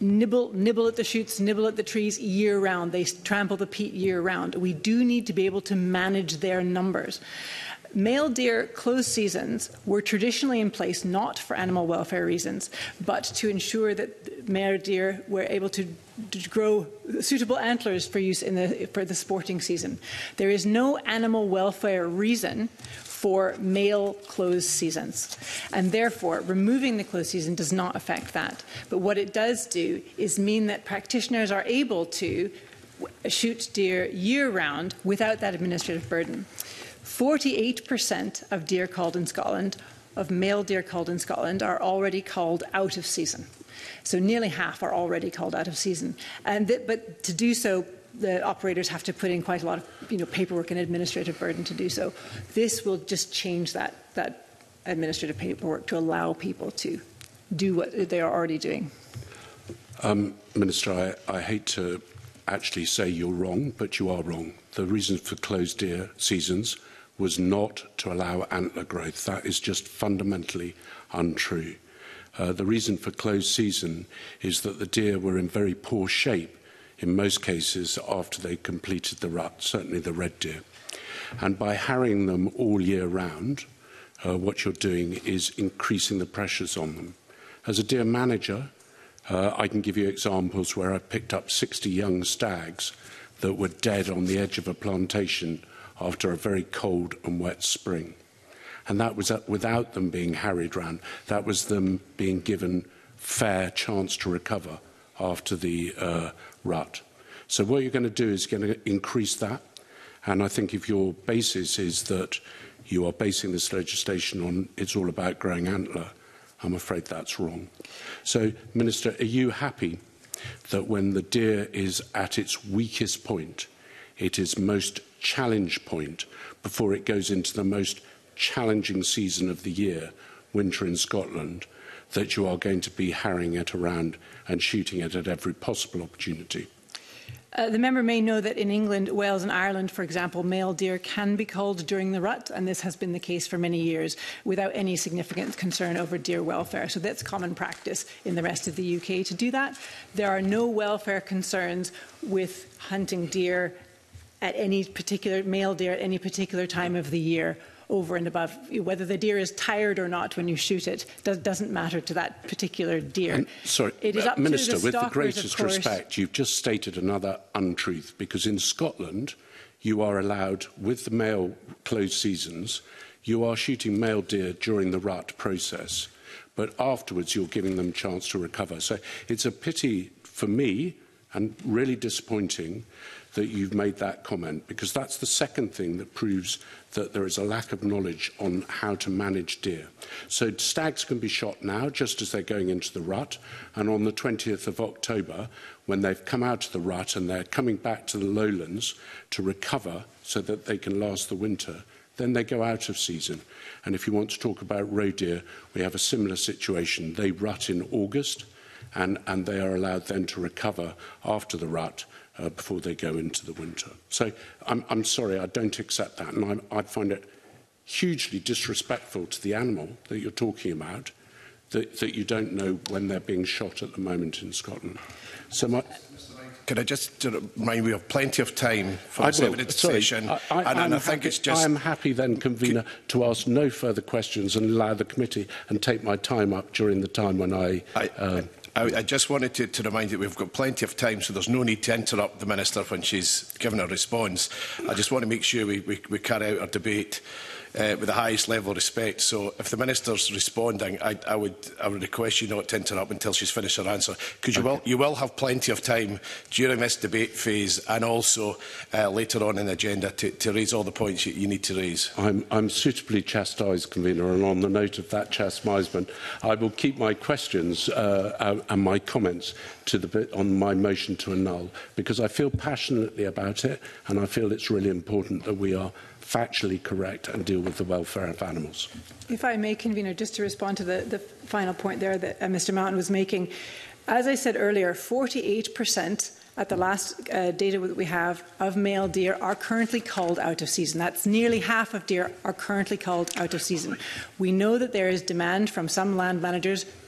nibble, nibble at the shoots, nibble at the trees year round. They trample the peat year round. We do need to be able to manage their numbers. Male deer closed seasons were traditionally in place not for animal welfare reasons, but to ensure that male deer were able to grow suitable antlers for use in the, for the sporting season. There is no animal welfare reason for male closed seasons. And therefore, removing the closed season does not affect that. But what it does do is mean that practitioners are able to shoot deer year round without that administrative burden. 48% of deer culled in Scotland, of male deer culled in Scotland, are already called out of season. So nearly half are already called out of season. And but to do so, the operators have to put in quite a lot of you know, paperwork and administrative burden to do so. This will just change that, that administrative paperwork to allow people to do what they are already doing. Um, Minister, I, I hate to actually say you're wrong, but you are wrong. The reason for closed deer seasons was not to allow antler growth. That is just fundamentally untrue. Uh, the reason for closed season is that the deer were in very poor shape in most cases after they completed the rut, certainly the red deer. And by harrying them all year round, uh, what you're doing is increasing the pressures on them. As a deer manager, uh, I can give you examples where I picked up 60 young stags that were dead on the edge of a plantation after a very cold and wet spring. And that was uh, without them being harried round. That was them being given fair chance to recover after the uh, rut. So what you're going to do is going to increase that. And I think if your basis is that you are basing this legislation on it's all about growing antler, I'm afraid that's wrong. So, Minister, are you happy that when the deer is at its weakest point, at its most challenge point before it goes into the most challenging season of the year, winter in Scotland, that you are going to be harrying it around and shooting it at every possible opportunity. Uh, the member may know that in England, Wales and Ireland, for example, male deer can be culled during the rut, and this has been the case for many years without any significant concern over deer welfare. So that's common practice in the rest of the UK to do that. There are no welfare concerns with hunting deer at any particular male deer at any particular time of the year over and above whether the deer is tired or not when you shoot it does, doesn't matter to that particular deer. And, sorry, it is uh, up Minister, to the with the greatest respect, you've just stated another untruth because in Scotland you are allowed, with the male closed seasons, you are shooting male deer during the rut process, but afterwards you're giving them chance to recover. So it's a pity for me and really disappointing that you've made that comment, because that's the second thing that proves that there is a lack of knowledge on how to manage deer. So stags can be shot now, just as they're going into the rut, and on the 20th of October, when they've come out of the rut and they're coming back to the lowlands to recover so that they can last the winter, then they go out of season. And if you want to talk about roe deer, we have a similar situation. They rut in August, and, and they are allowed then to recover after the rut uh, before they go into the winter. So I'm, I'm sorry, I don't accept that. And I, I find it hugely disrespectful to the animal that you're talking about that, that you don't know when they're being shot at the moment in Scotland. So my, Could I just remind we have plenty of time for I this sorry, session? I, I, and, and I think happy, it's just. I am happy then, convener, could, to ask no further questions and allow the committee and take my time up during the time when I. I uh, I, I just wanted to, to remind you that we've got plenty of time, so there's no need to interrupt the Minister when she's given her response. I just want to make sure we, we, we carry out our debate uh, with the highest level of respect. So if the Minister's responding, I, I, would, I would request you not to interrupt until she's finished her answer, because you, okay. will, you will have plenty of time during this debate phase and also uh, later on in the agenda to, to raise all the points you, you need to raise. I'm, I'm suitably chastised, Convener, and on the note of that chastisement, I will keep my questions uh, and my comments to the bit on my motion to annul, because I feel passionately about it and I feel it's really important that we are factually correct and deal with the welfare of animals. If I may, convener, just to respond to the, the final point there that uh, Mr. Mountain was making, as I said earlier, 48% at the last uh, data that we have of male deer are currently culled out of season. That's nearly half of deer are currently culled out of season. We know that there is demand from some land managers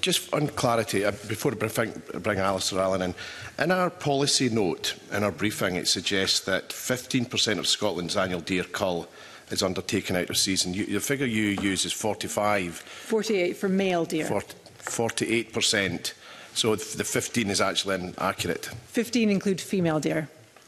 Just on clarity, uh, before I bring, bring Alistair Allen in, in our policy note, in our briefing, it suggests that 15% of Scotland's annual deer cull is undertaken out of season. You, the figure you use is 45. 48 for male deer. 40, 48%. So the 15 is actually inaccurate. 15 include female deer.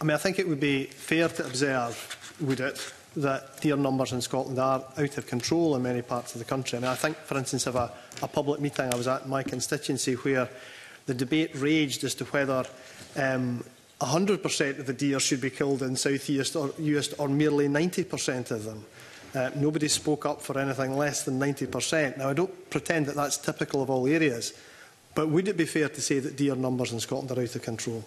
I mean, I think it would be fair to observe, would it, that deer numbers in Scotland are out of control in many parts of the country. I mean, I think, for instance, of a, a public meeting I was at in my constituency where the debate raged as to whether um, 100% of the deer should be killed in South East or East or merely 90% of them. Uh, nobody spoke up for anything less than 90%. Now, I don't pretend that that's typical of all areas, but would it be fair to say that deer numbers in Scotland are out of control?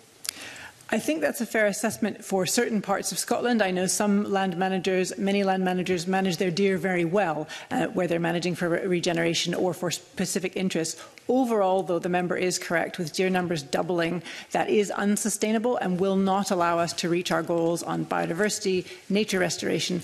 I think that's a fair assessment for certain parts of Scotland. I know some land managers, many land managers manage their deer very well, uh, where they're managing for re regeneration or for specific interests. Overall, though, the member is correct. With deer numbers doubling, that is unsustainable and will not allow us to reach our goals on biodiversity, nature restoration,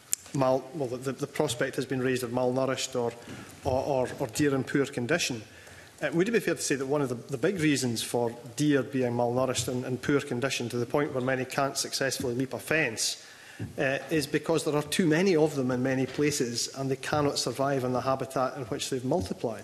mal, well, the, the prospect has been raised of malnourished or, or, or, or deer in poor condition. Uh, would it be fair to say that one of the, the big reasons for deer being malnourished and in poor condition to the point where many can't successfully leap a fence uh, is because there are too many of them in many places and they cannot survive in the habitat in which they've multiplied.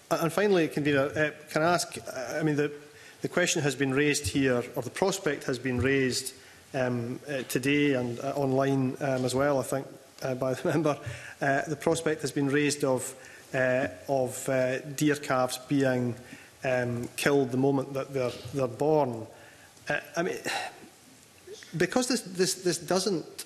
And finally, convener, uh, can I ask? I mean, the the question has been raised here, or the prospect has been raised um, uh, today and uh, online um, as well. I think uh, by the member, uh, the prospect has been raised of uh, of uh, deer calves being um, killed the moment that they're, they're born. Uh, I mean, because this, this, this doesn't...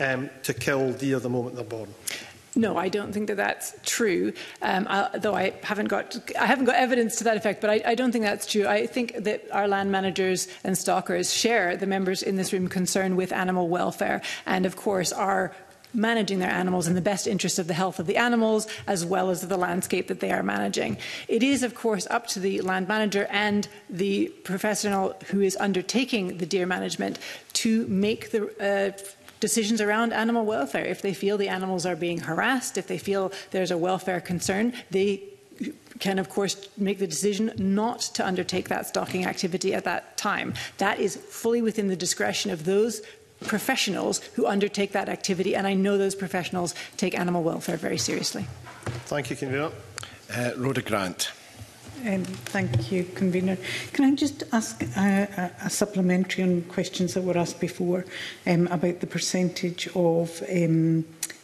um, to kill deer the moment they're born? No, I don't think that that's true. Um, I, though I haven't got I haven't got evidence to that effect, but I, I don't think that's true. I think that our land managers and stalkers share the members in this room concern with animal welfare, and of course our managing their animals in the best interest of the health of the animals as well as of the landscape that they are managing. It is, of course, up to the land manager and the professional who is undertaking the deer management to make the uh, decisions around animal welfare. If they feel the animals are being harassed, if they feel there's a welfare concern, they can, of course, make the decision not to undertake that stocking activity at that time. That is fully within the discretion of those professionals who undertake that activity, and I know those professionals take animal welfare very seriously. Thank you, Convener. Uh, Rhoda Grant. Um, thank you, Convener. Can I just ask uh, a, a supplementary on questions that were asked before um, about the percentage of um,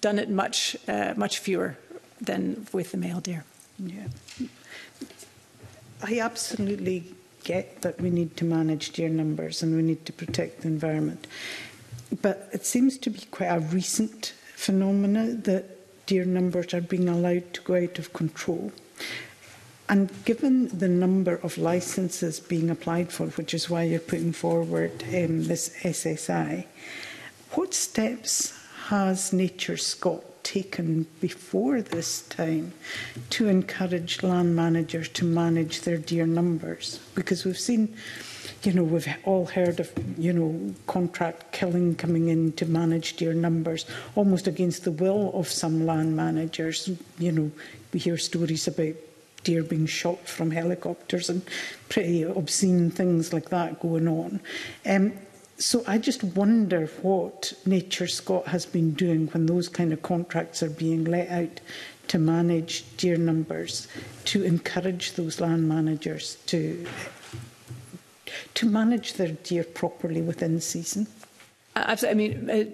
done it much uh, much fewer than with the male deer. Yeah. I absolutely get that we need to manage deer numbers and we need to protect the environment. But it seems to be quite a recent phenomena that deer numbers are being allowed to go out of control. And given the number of licenses being applied for, which is why you're putting forward um, this SSI, what steps has Nature Scotland taken before this time to encourage land managers to manage their deer numbers because we've seen you know we've all heard of you know contract killing coming in to manage deer numbers almost against the will of some land managers you know we hear stories about deer being shot from helicopters and pretty obscene things like that going on. Um, So I just wonder what Nature Scott has been doing when those kind of contracts are being let out to manage deer numbers, to encourage those land managers to to manage their deer properly within season. Absolutely. I mean. Uh,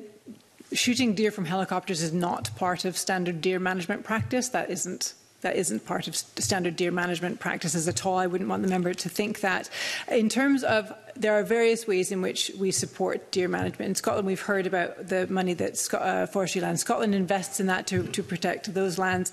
shooting deer from helicopters is not part of standard deer management practice. That isn't that isn't part of standard deer management practices at all. I wouldn't want the member to think that. In terms of there are various ways in which we support deer management. In Scotland, we've heard about the money that Sc uh, Forestry Land Scotland invests in that to, to protect those lands.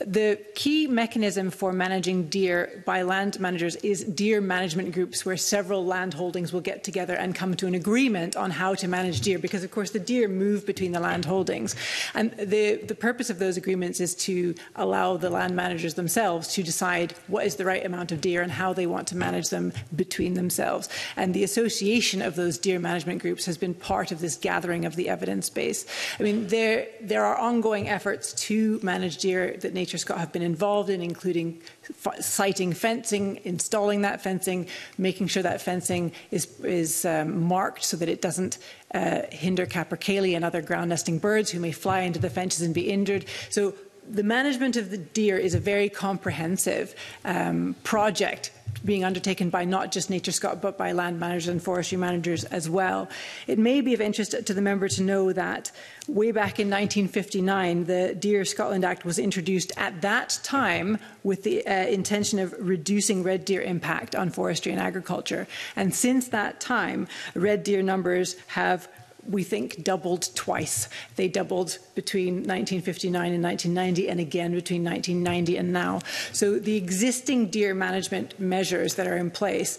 The key mechanism for managing deer by land managers is deer management groups, where several land holdings will get together and come to an agreement on how to manage deer, because, of course, the deer move between the land holdings. And the, the purpose of those agreements is to allow the land managers themselves to decide what is the right amount of deer and how they want to manage them between themselves. And the association of those deer management groups has been part of this gathering of the evidence base. I mean, there, there are ongoing efforts to manage deer that Nature Scott have been involved in, including citing fencing, installing that fencing, making sure that fencing is, is um, marked so that it doesn't uh, hinder capercaillie and other ground nesting birds who may fly into the fences and be injured. So the management of the deer is a very comprehensive um, project being undertaken by not just Nature Scotland but by land managers and forestry managers as well. It may be of interest to the member to know that way back in 1959, the Deer Scotland Act was introduced at that time with the uh, intention of reducing red deer impact on forestry and agriculture. And since that time, red deer numbers have we think, doubled twice. They doubled between 1959 and 1990, and again between 1990 and now. So the existing deer management measures that are in place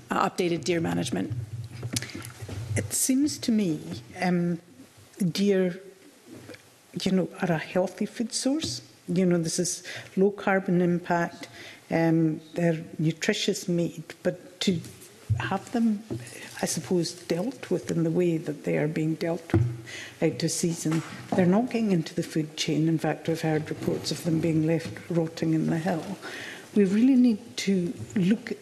uh, updated deer management. It seems to me um, deer, you know, are a healthy food source. You know, this is low carbon impact. Um, they're nutritious meat, but to have them, I suppose, dealt with in the way that they are being dealt with out of season. They're not getting into the food chain. In fact, I've heard reports of them being left rotting in the hill. We really need to look... At,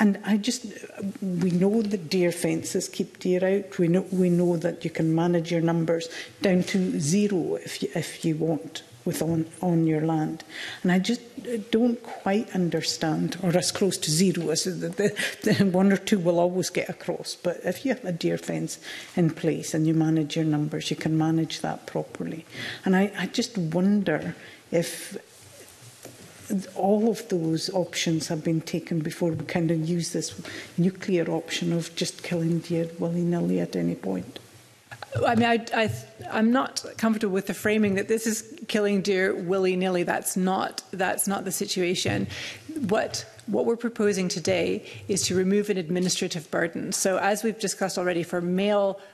And I just, we know that deer fences keep deer out. We know, we know that you can manage your numbers down to zero if you, if you want with on, on your land. And I just uh, don't quite understand, or as close to zero as the, the, the one or two will always get across. But if you have a deer fence in place and you manage your numbers, you can manage that properly. And I, I just wonder if all of those options have been taken before we kind of use this nuclear option of just killing deer willy-nilly at any point. I mean, I, I, I'm not comfortable with the framing that this is killing deer willy nilly. That's not that's not the situation. What what we're proposing today is to remove an administrative burden. So, as we've discussed already, for male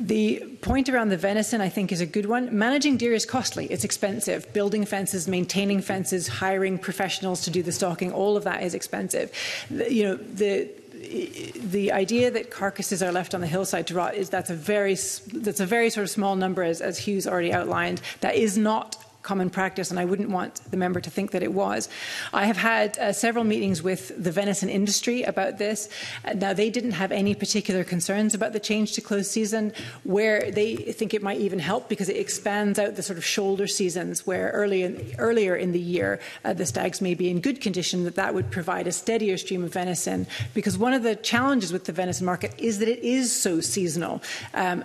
The point around the venison, I think, is a good one. Managing deer is costly, it's expensive. Building fences, maintaining fences, hiring professionals to do the stalking, all of that is expensive. The, you know, the the idea that carcasses are left on the hillside to rot is that's a very that's a very sort of small number as, as Hughes already outlined. That is not common practice, and I wouldn't want the member to think that it was. I have had uh, several meetings with the venison industry about this. Uh, now, they didn't have any particular concerns about the change to close season, where they think it might even help because it expands out the sort of shoulder seasons where early in, earlier in the year uh, the stags may be in good condition, that that would provide a steadier stream of venison. Because one of the challenges with the venison market is that it is so seasonal, um,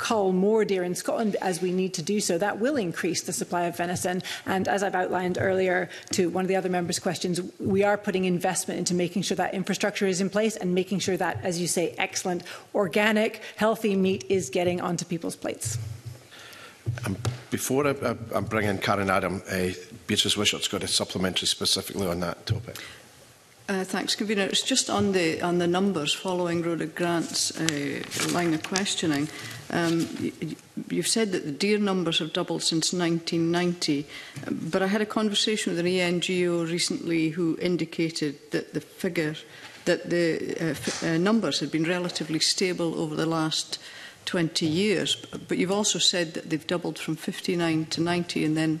cull more deer in Scotland as we need to do so, that will increase the supply of venison. And as I've outlined earlier to one of the other members' questions, we are putting investment into making sure that infrastructure is in place and making sure that, as you say, excellent, organic, healthy meat is getting onto people's plates. Um, before I, I, I bring in Karen Adam, uh, Beatrice Wishart's got a supplementary specifically on that topic. Uh, thanks, Convener. It's just on the on the numbers following Rhoda Grant's uh, line of questioning. Um, you've said that the deer numbers have doubled since 1990, but I had a conversation with an ENGO recently who indicated that the figure, that the uh, uh, numbers had been relatively stable over the last 20 years. But you've also said that they've doubled from 59 to 90 and then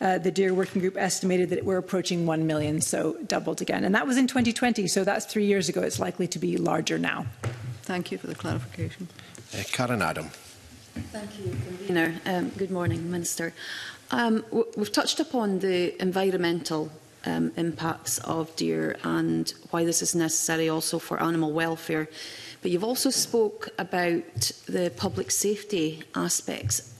uh, the Deer Working Group estimated that we're approaching 1 million, so doubled again. And that was in 2020, so that's three years ago. It's likely to be larger now. Thank you for the clarification. Uh, Karen Adam. Thank you, Convener. Um, good morning, Minister. Um, we've touched upon the environmental um, impacts of deer and why this is necessary also for animal welfare. But you've also spoke about the public safety aspects.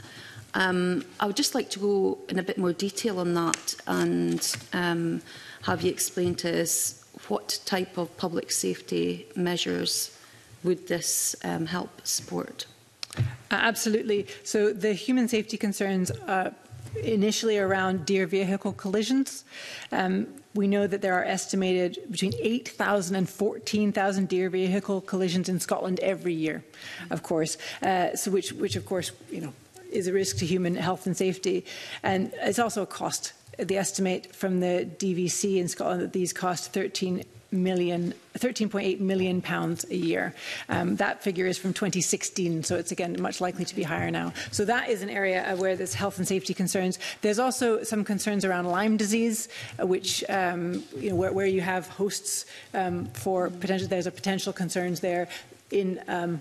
Um, I would just like to go in a bit more detail on that and um, have you explain to us what type of public safety measures would this um, help support? Uh, absolutely. So the human safety concerns are initially around deer vehicle collisions. Um, We know that there are estimated between 8,000 and 14,000 deer vehicle collisions in Scotland every year, of course, uh, so which, which, of course, you know, is a risk to human health and safety. And it's also a cost the estimate from the DVC in Scotland that these cost 13 million, 13.8 million pounds a year. Um, that figure is from 2016, so it's again much likely to be higher now. So that is an area where there's health and safety concerns. There's also some concerns around Lyme disease, uh, which um, you know, where, where, you have hosts um, for potential. There's a potential concerns there in um,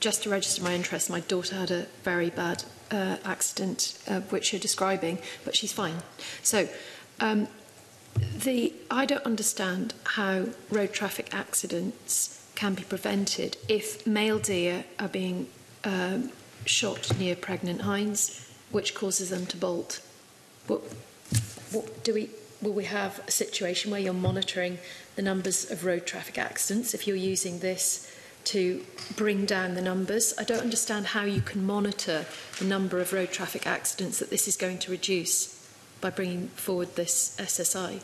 just to register my interest, my daughter had a very bad uh, accident, uh, which you're describing, but she's fine. So um, the, I don't understand how road traffic accidents can be prevented if male deer are being um, shot near pregnant hinds, which causes them to bolt. What, what do we, will we have a situation where you're monitoring the numbers of road traffic accidents if you're using this to bring down the numbers? I don't understand how you can monitor the number of road traffic accidents that this is going to reduce by bringing forward this SSI?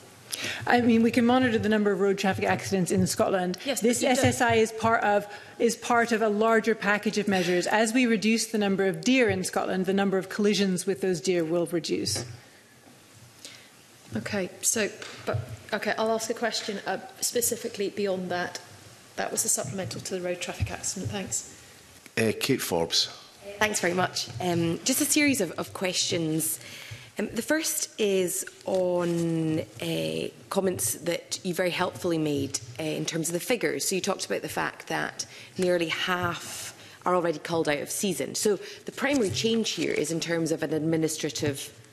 I mean, we can monitor the number of road traffic accidents in Scotland. Yes, this SSI don't. is part of is part of a larger package of measures. As we reduce the number of deer in Scotland, the number of collisions with those deer will reduce. Okay, so, but okay, I'll ask a question uh, specifically beyond that. That was a supplemental to the road traffic accident. Thanks. Uh, Kate Forbes. Thanks very much. Um, just a series of, of questions. Um, the first is on uh, comments that you very helpfully made uh, in terms of the figures. So you talked about the fact that nearly half are already called out of season. So the primary change here is in terms of an administrative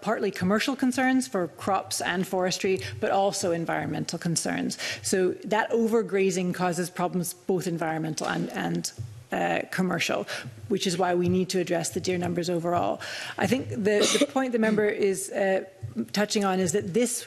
partly commercial concerns for crops and forestry, but also environmental concerns. So that overgrazing causes problems both environmental and, and uh, commercial, which is why we need to address the deer numbers overall. I think the, the point the member is uh, touching on is that this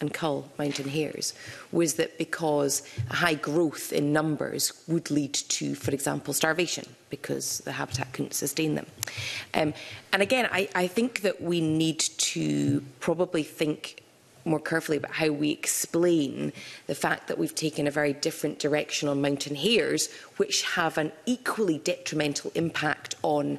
and cull mountain hares was that because a high growth in numbers would lead to, for example, starvation because the habitat couldn't sustain them. Um, and again, I, I think that we need to probably think more carefully about how we explain the fact that we've taken a very different direction on mountain hares, which have an equally detrimental impact on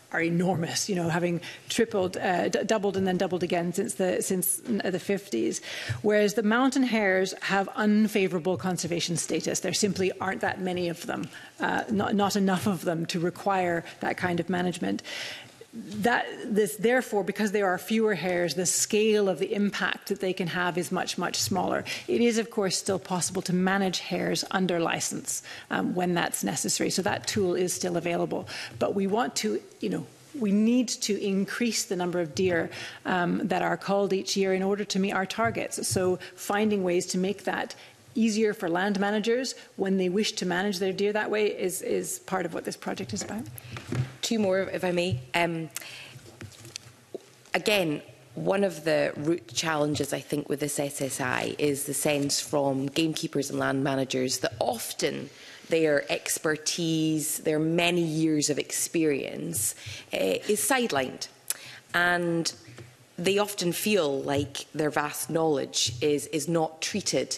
are enormous, you know, having tripled, uh, doubled and then doubled again since the, since uh, the 50s. Whereas the mountain hares have unfavorable conservation status. There simply aren't that many of them, uh, not, not enough of them to require that kind of management that this therefore because there are fewer hairs the scale of the impact that they can have is much much smaller it is of course still possible to manage hairs under license um, when that's necessary so that tool is still available but we want to you know we need to increase the number of deer um, that are culled each year in order to meet our targets. So finding ways to make that easier for land managers when they wish to manage their deer that way is, is part of what this project is about. Two more, if I may. Um, again, one of the root challenges, I think, with this SSI is the sense from gamekeepers and land managers that often their expertise, their many years of experience uh, is sidelined. And they often feel like their vast knowledge is, is not treated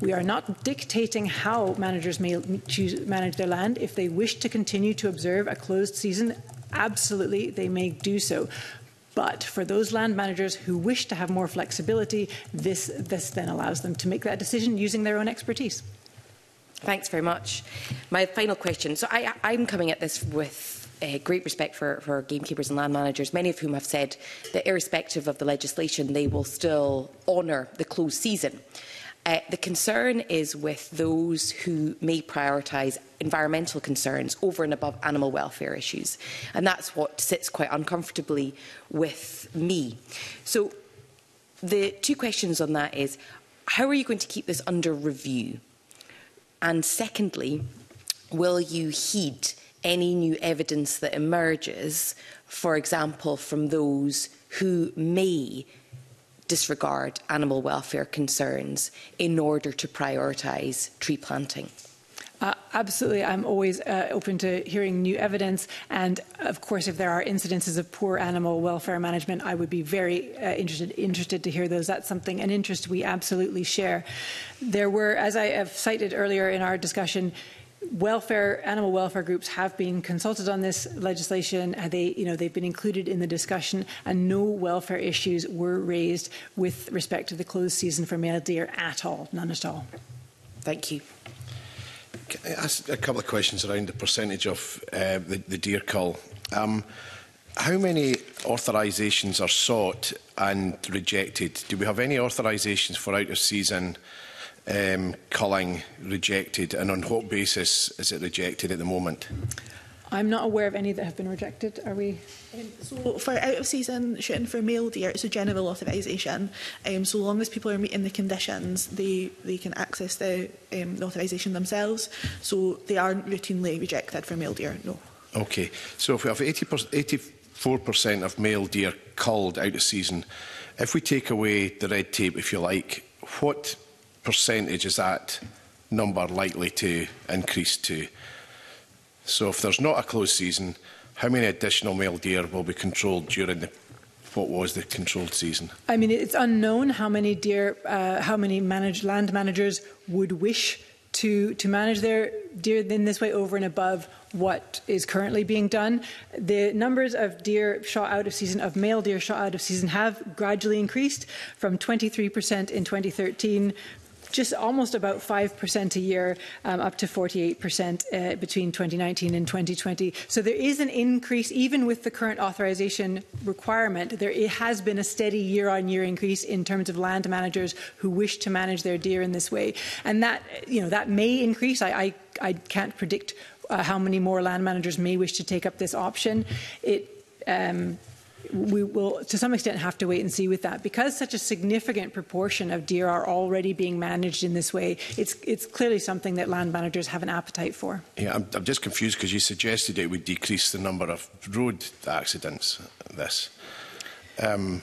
We are not dictating how managers may choose, manage their land. If they wish to continue to observe a closed season, absolutely they may do so. But for those land managers who wish to have more flexibility, this, this then allows them to make that decision using their own expertise. Thanks very much. My final question. So I, I'm coming at this with a uh, great respect for, for gamekeepers and land managers, many of whom have said that irrespective of the legislation, they will still honour the closed season. Uh, the concern is with those who may prioritise environmental concerns over and above animal welfare issues. And that's what sits quite uncomfortably with me. So the two questions on that is, how are you going to keep this under review? And secondly, will you heed any new evidence that emerges, for example, from those who may disregard animal welfare concerns in order to prioritise tree planting? Uh, absolutely. I'm always uh, open to hearing new evidence. And of course, if there are incidences of poor animal welfare management, I would be very uh, interested, interested to hear those. That's something, an interest we absolutely share. There were, as I have cited earlier in our discussion, welfare animal welfare groups have been consulted on this legislation uh, they you know they've been included in the discussion and no welfare issues were raised with respect to the closed season for male deer at all none at all thank you Can I ask a couple of questions around the percentage of uh, the, the deer cull? Um, how many authorisations are sought and rejected? Do we have any authorisations for out of season um, culling rejected, and on what basis is it rejected at the moment? I'm not aware of any that have been rejected. Are we? Um, so for out of season shooting for male deer, it's a general authorisation. Um, so long as people are meeting the conditions, they, they can access the, um, the authorisation themselves. So they aren't routinely rejected for male deer, no. Okay, so if we have 80%, 84% of male deer culled out of season, if we take away the red tape, if you like, what percentage is that number likely to increase to? So if there's not a closed season, how many additional male deer will be controlled during the what was the controlled season? I mean, it's unknown how many deer, uh, how many managed land managers would wish to to manage their deer in this way over and above what is currently being done. The numbers of deer shot out of season, of male deer shot out of season, have gradually increased from 23% in 2013 just almost about 5% a year, um, up to 48% uh, between 2019 and 2020. So there is an increase, even with the current authorization requirement, there it has been a steady year-on-year -year increase in terms of land managers who wish to manage their deer in this way. And that, you know, that may increase. I, I, I can't predict uh, how many more land managers may wish to take up this option. It um, we will, to some extent, have to wait and see with that. Because such a significant proportion of deer are already being managed in this way, it's, it's clearly something that land managers have an appetite for. Yeah, I'm, I'm just confused because you suggested it would decrease the number of road accidents, this. Um,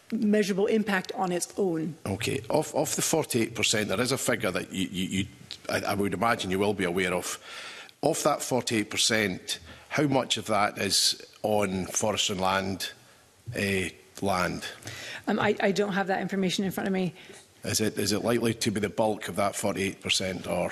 measurable impact on its own. Okay. Off, off the 48%, there is a figure that you, you, you I, I would imagine you will be aware of. Off that 48%, how much of that is on forest and land uh, land. Um, I, I don't have that information in front of me. Is it, is it likely to be the bulk of that 48% or...?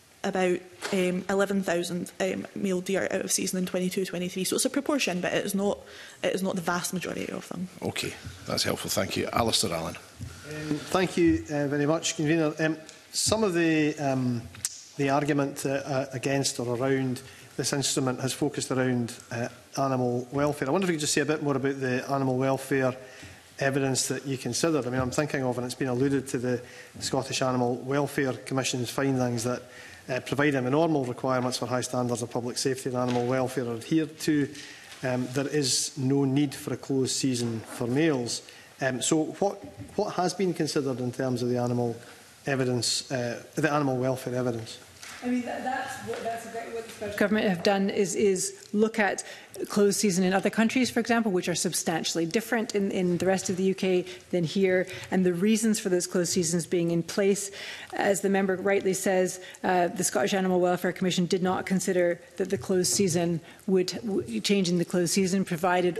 about um, 11,000 um, male deer out of season in 22-23. So it's a proportion, but it is not it is not the vast majority of them. Okay, that's helpful. Thank you, Alistair Allen. Um, thank you uh, very much, convener. Um, some of the um, the argument uh, uh against or around this instrument has focused around uh, animal welfare. I wonder if you could just say a bit more about the animal welfare evidence that you considered. I mean, I'm thinking of, and it's been alluded to, the Scottish Animal Welfare Commission's findings that uh, providing the normal requirements for high standards of public safety and animal welfare are adhered to, um, there is no need for a closed season for males. Um, so what, what has been considered in terms of the animal evidence, uh, the animal welfare evidence? I mean, that, that's, what, that's exactly what the Government have done is, is look at closed season in other countries, for example, which are substantially different in, in the rest of the UK than here, and the reasons for those closed seasons being in place. As the member rightly says, uh, the Scottish Animal Welfare Commission did not consider that the closed season would, change in the closed season provided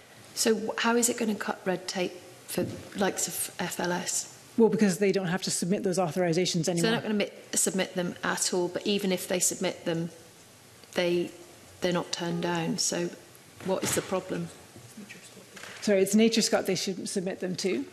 So how is it going to cut red tape for likes of FLS? Well, because they don't have to submit those authorizations anymore. So they're not going to submit them at all, but even if they submit them, they, they're not turned down. So what is the problem? Sorry, it's Nature Scott they should submit them to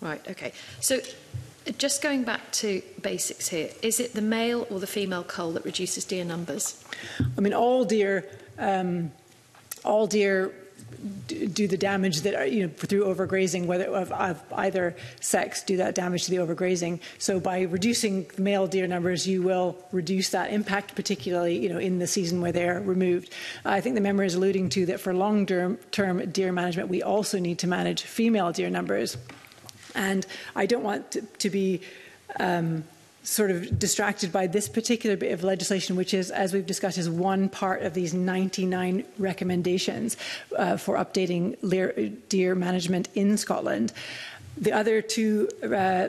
Right, okay. So Just going back to basics here, is it the male or the female cull that reduces deer numbers? I mean, all deer, um, all deer do the damage that are, uh, you know through overgrazing whether of, of, either sex do that damage to the overgrazing so by reducing male deer numbers you will reduce that impact particularly you know in the season where they are removed i think the member is alluding to that for long term, term deer management we also need to manage female deer numbers And I don't want to, to be um, sort of distracted by this particular bit of legislation, which is, as we've discussed, is one part of these 99 recommendations uh, for updating deer management in Scotland. The other two uh,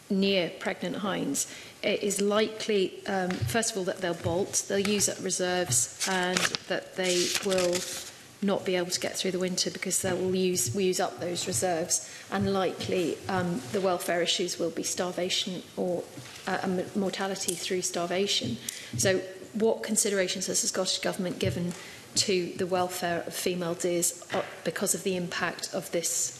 near pregnant hinds, it is likely, um, first of all, that they'll bolt, they'll use up reserves, and that they will not be able to get through the winter because they will use, we use up those reserves. And likely um, the welfare issues will be starvation or uh, mortality through starvation. So what considerations has the Scottish Government given to the welfare of female deers uh, because of the impact of this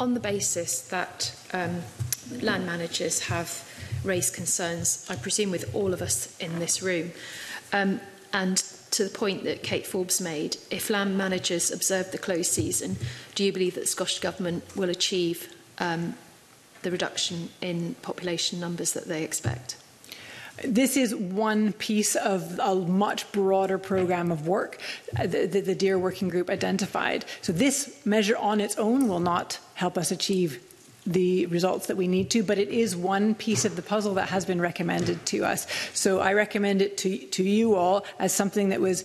on the basis that um, land managers have raised concerns, I presume, with all of us in this room. Um, and to the point that Kate Forbes made, if land managers observe the close season, do you believe that the Scottish Government will achieve um, the reduction in population numbers that they expect? this is one piece of a much broader program of work that uh, the, DEAR Working Group identified. So this measure on its own will not help us achieve the results that we need to, but it is one piece of the puzzle that has been recommended to us. So I recommend it to, to you all as something that was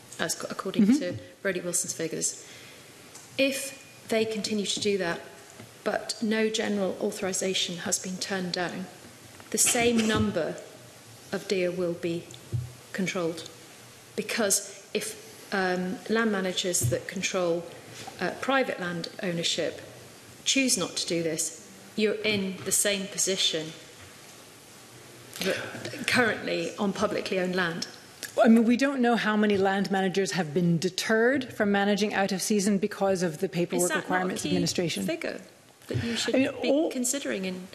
as according mm -hmm. to Brody Wilson's figures, if they continue to do that, but no general authorisation has been turned down, the same number of deer will be controlled. Because if um, land managers that control uh, private land ownership choose not to do this, you're in the same position currently on publicly owned land. I mean, we don't know how many land managers have been deterred from managing out of season because of the paperwork requirements administration. Figure that you should I mean, be all, considering in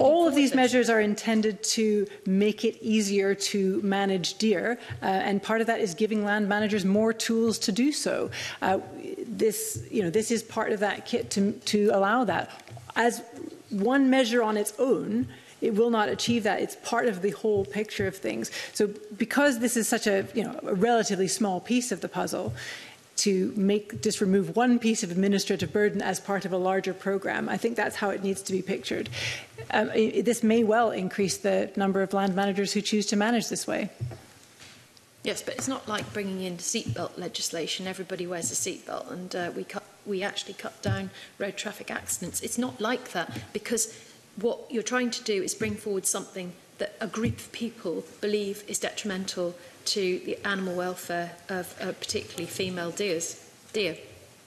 All of these measures are intended to make it easier to manage deer, uh, and part of that is giving land managers more tools to do so. Uh, this, you know, this is part of that kit to, to allow that. As one measure on its own, it will not achieve that. It's part of the whole picture of things. So because this is such a, you know, a relatively small piece of the puzzle, to make just remove one piece of administrative burden as part of a larger program. I think that's how it needs to be pictured. Um, it, this may well increase the number of land managers who choose to manage this way. Yes, but it's not like bringing in seatbelt legislation. Everybody wears a seatbelt, and uh, we cut, we actually cut down road traffic accidents. It's not like that because what you're trying to do is bring forward something that a group of people believe is detrimental to the animal welfare of uh, particularly female deers, deer.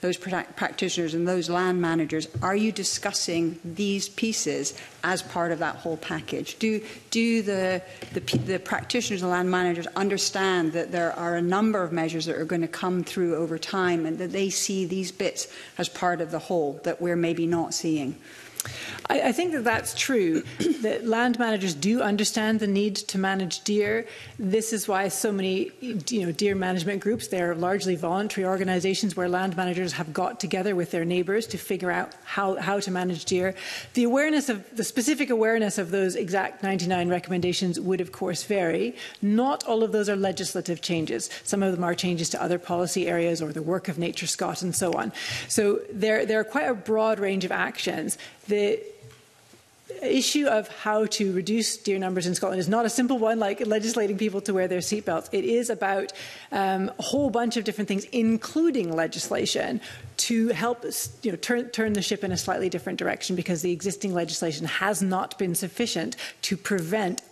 those practitioners and those land managers, are you discussing these pieces as part of that whole package? Do, do the, the, the practitioners and land managers understand that there are a number of measures that are going to come through over time and that they see these bits as part of the whole that we're maybe not seeing? I, I, think that that's true. that land managers do understand the need to manage deer. This is why so many, you know, deer management groups. They are largely voluntary organisations where land managers have got together with their neighbours to figure out how how to manage deer. The awareness of the specific awareness of those exact 99 recommendations would, of course, vary. Not all of those are legislative changes. Some of them are changes to other policy areas or the work of Nature Scott and so on. So there there are quite a broad range of actions The issue of how to reduce deer numbers in Scotland is not a simple one like legislating people to wear their seatbelts. It is about um, a whole bunch of different things, including legislation, to help you know, turn, turn the ship in a slightly different direction because the existing legislation has not been sufficient to prevent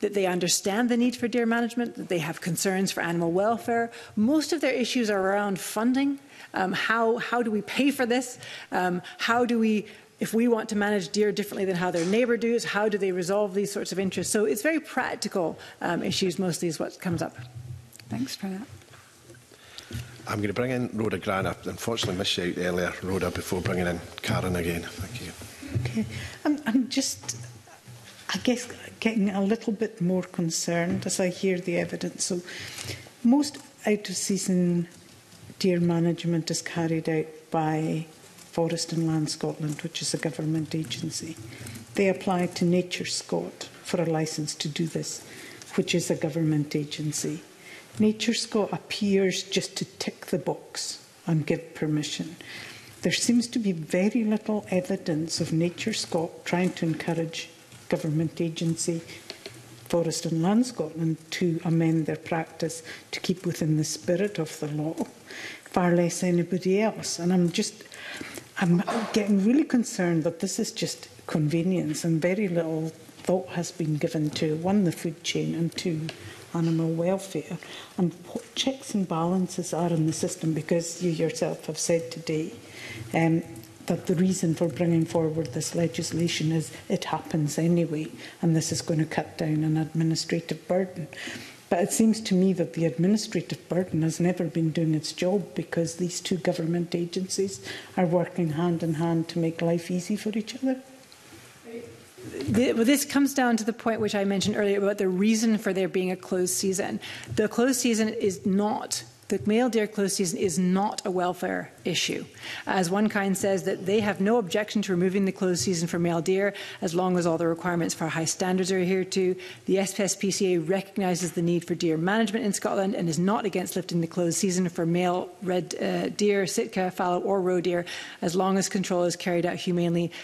that they understand the need for deer management, that they have concerns for animal welfare. Most of their issues are around funding. Um, how, how do we pay for this? Um, how do we if we want to manage deer differently than how their neighbour does, how do they resolve these sorts of interests? So it's very practical um, issues mostly is what comes up. Thanks, for that. I'm going to bring in Rhoda Gran. I unfortunately missed you out earlier, Rhoda, before bringing in Karen again. Thank you. Okay. I'm, I'm just, I guess, getting a little bit more concerned as I hear the evidence. So most out-of-season deer management is carried out by Forest and Land Scotland, which is a government agency. They applied to Nature Scot for a licence to do this, which is a government agency. Nature Scot appears just to tick the box and give permission. There seems to be very little evidence of Nature Scot trying to encourage government agency Forest and Land Scotland to amend their practice to keep within the spirit of the law, far less anybody else. And I'm just I'm getting really concerned that this is just convenience and very little thought has been given to one, the food chain, and two, animal welfare, and what checks and balances are in the system because you yourself have said today um, that the reason for bringing forward this legislation is it happens anyway, and this is going to cut down an administrative burden. But it seems to me that the administrative burden has never been doing its job because these two government agencies are working hand in hand to make life easy for each other. The, well, this comes down to the point which I mentioned earlier about the reason for there being a closed season. The closed season is not the male deer close season is not a welfare issue. As one kind says that they have no objection to removing the close season for male deer as long as all the requirements for high standards are adhered to. The SPSPCA recognises the need for deer management in Scotland and is not against lifting the close season for male red uh, deer, Sitka, fallow or roe deer as long as control is carried out humanely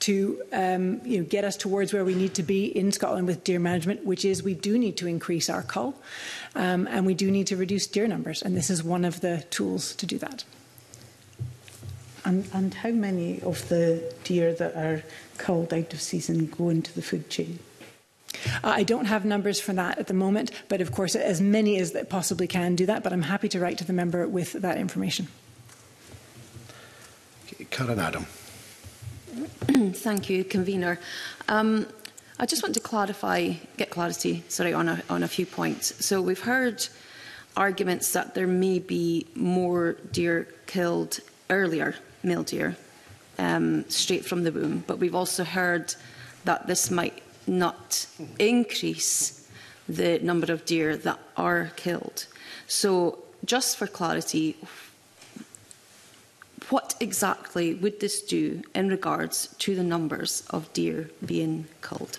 to um, you know, get us towards where we need to be in Scotland with deer management, which is we do need to increase our cull um, and we do need to reduce deer numbers. And this is one of the tools to do that. And, and how many of the deer that are culled out of season go into the food chain? Uh, I don't have numbers for that at the moment, but of course, as many as that possibly can do that. But I'm happy to write to the member with that information. Karen Adam. Thank you, convener. Um, I just want to clarify, get clarity, sorry, on a, on a few points. So we've heard arguments that there may be more deer killed earlier, male deer, um, straight from the womb, but we've also heard that this might not increase the number of deer that are killed. So just for clarity, What exactly would this do in regards to the numbers of deer being culled?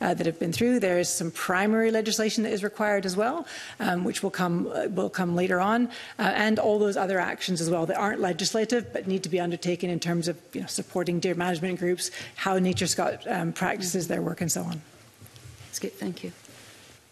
uh, that have been through. There is some primary legislation that is required as well, um, which will come uh, will come later on, uh, and all those other actions as well that aren't legislative but need to be undertaken in terms of you know, supporting deer management groups, how Nature Scott um, practices their work, and so on. Skip, Thank you.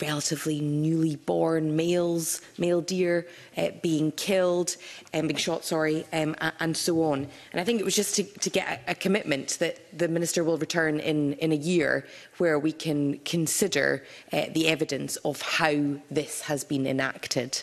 relatively newly born males, male deer uh, being killed, um, being shot, sorry, um, and so on. And I think it was just to, to get a, a commitment that the Minister will return in, in a year where we can consider uh, the evidence of how this has been enacted.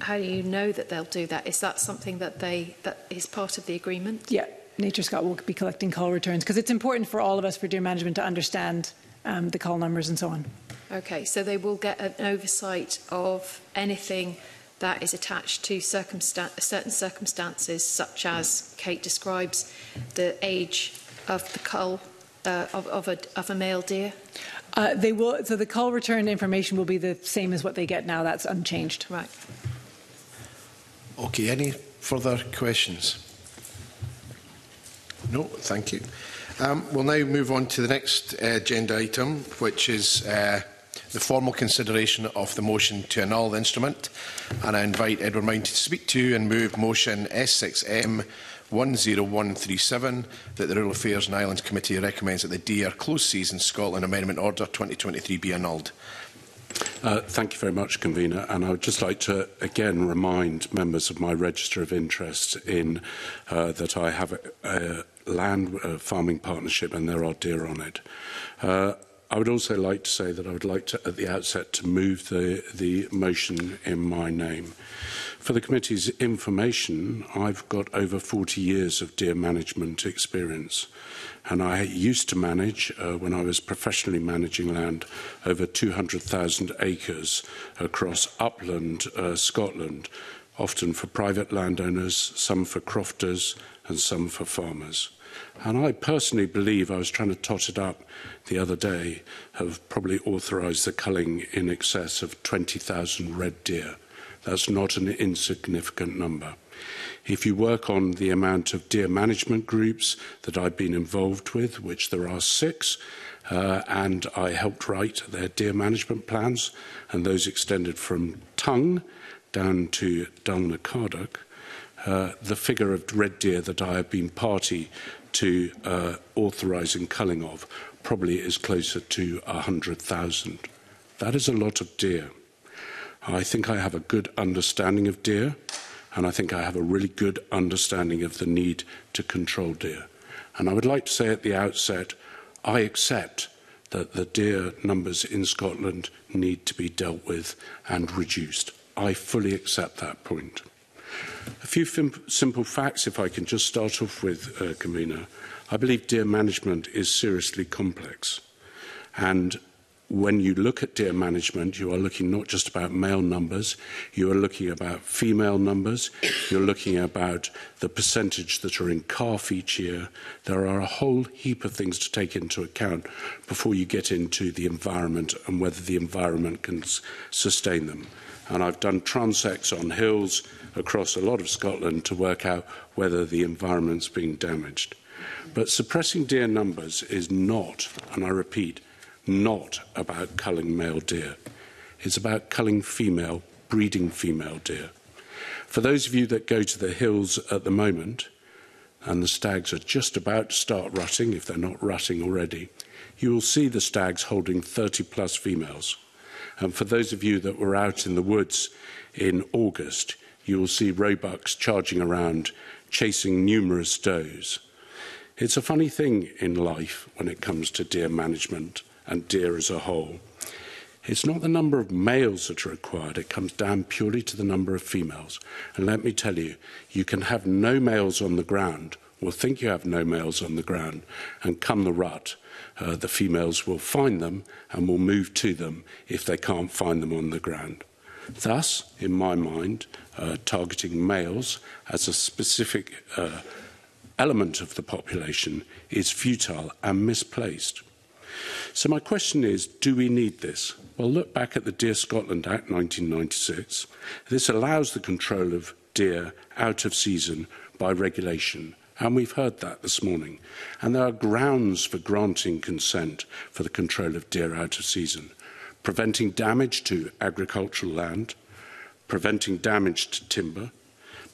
how do you know that they'll do that? Is that something that they that is part of the agreement? Yeah, Nature Scot will be collecting call returns because it's important for all of us for deer management to understand um, the call numbers and so on. Okay, so they will get an oversight of anything that is attached to circumstan certain circumstances, such as Kate describes the age of the cull uh, of, of, a, of a male deer? Uh, they will, so the cull return information will be the same as what they get now. That's unchanged. Right. Okay, any further questions? No, thank you. Um, we'll now move on to the next uh, agenda item, which is uh, the formal consideration of the motion to annul the instrument. And I invite Edward Mountain to speak to and move motion S6M 10137 that the Rural Affairs and Islands Committee recommends that the DR Close Season Scotland Amendment Order 2023 be annulled. Uh, thank you very much, Convener. And I would just like to again remind members of my register of interest in uh, that I have a, a land uh, farming partnership and there are deer on it. Uh, I would also like to say that I would like to, at the outset, to move the, the motion in my name. For the committee's information, I've got over 40 years of deer management experience. And I used to manage, uh, when I was professionally managing land, over 200,000 acres across upland uh, Scotland, often for private landowners, some for crofters, and some for farmers. And I personally believe, I was trying to tot it up the other day, have probably authorised the culling in excess of 20,000 red deer. That's not an insignificant number. If you work on the amount of deer management groups that I've been involved with, which there are six, uh, and I helped write their deer management plans, and those extended from Tongue down to Carduck, uh, the figure of red deer that I have been party to uh, authorising culling of probably is closer to 100,000. That is a lot of deer. I think I have a good understanding of deer, and I think I have a really good understanding of the need to control deer. And I would like to say at the outset, I accept that the deer numbers in Scotland need to be dealt with and reduced. I fully accept that point. A few simple facts, if I can just start off with, uh, Convener. I believe deer management is seriously complex. And when you look at deer management, you are looking not just about male numbers, you are looking about female numbers, you're looking about the percentage that are in calf each year. There are a whole heap of things to take into account before you get into the environment and whether the environment can sustain them. And I've done transects on hills, across a lot of Scotland to work out whether the environment's being damaged. But suppressing deer numbers is not, and I repeat, not about culling male deer. It's about culling female, breeding female deer. For those of you that go to the hills at the moment, and the stags are just about to start rutting, if they're not rutting already, you will see the stags holding 30 plus females. And for those of you that were out in the woods in August, you will see roebucks charging around, chasing numerous does. It's a funny thing in life when it comes to deer management and deer as a whole. It's not the number of males that are required, it comes down purely to the number of females. And let me tell you, you can have no males on the ground, or think you have no males on the ground, and come the rut, uh, the females will find them and will move to them if they can't find them on the ground. Thus, in my mind, uh, targeting males as a specific uh, element of the population is futile and misplaced. So my question is, do we need this? Well, look back at the Deer Scotland Act 1996. This allows the control of deer out of season by regulation. And we've heard that this morning. And there are grounds for granting consent for the control of deer out of season. Preventing damage to agricultural land, preventing damage to timber,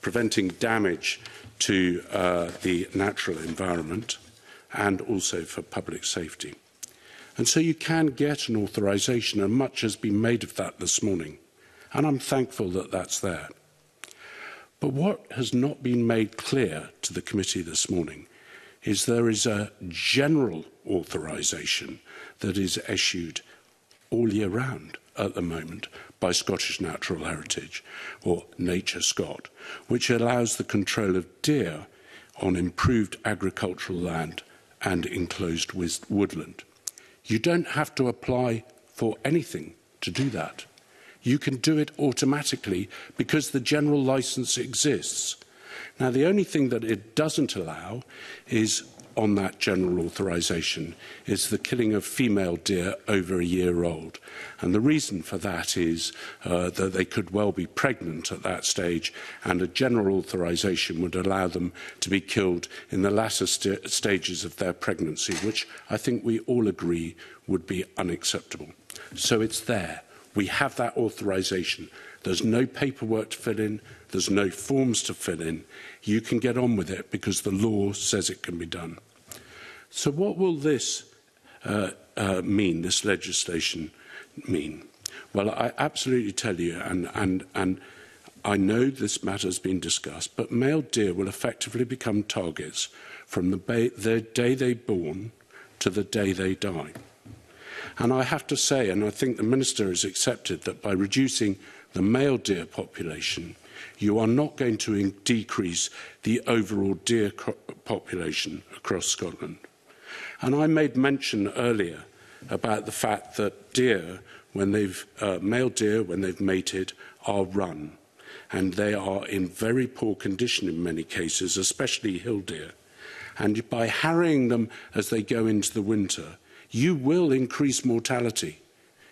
preventing damage to uh, the natural environment, and also for public safety. And so you can get an authorisation, and much has been made of that this morning. And I'm thankful that that's there. But what has not been made clear to the committee this morning is there is a general authorisation that is issued all year round at the moment by Scottish Natural Heritage, or Nature Scot, which allows the control of deer on improved agricultural land and enclosed woodland. You don't have to apply for anything to do that. You can do it automatically because the general license exists. Now, the only thing that it doesn't allow is on that general authorisation is the killing of female deer over a year old. And the reason for that is uh, that they could well be pregnant at that stage, and a general authorisation would allow them to be killed in the latter st stages of their pregnancy, which I think we all agree would be unacceptable. So it's there. We have that authorisation. There's no paperwork to fill in, there's no forms to fill in. You can get on with it because the law says it can be done. So what will this uh, uh, mean, this legislation mean? Well, I absolutely tell you, and, and, and I know this matter has been discussed, but male deer will effectively become targets from the, ba- the day they're born to the day they die. And I have to say, and I think the Minister has accepted, that by reducing the male deer population, you are not going to decrease the overall deer population across Scotland. And I made mention earlier about the fact that deer, when they've, uh, male deer, when they've mated, are run. And they are in very poor condition in many cases, especially hill deer. And by harrying them as they go into the winter, you will increase mortality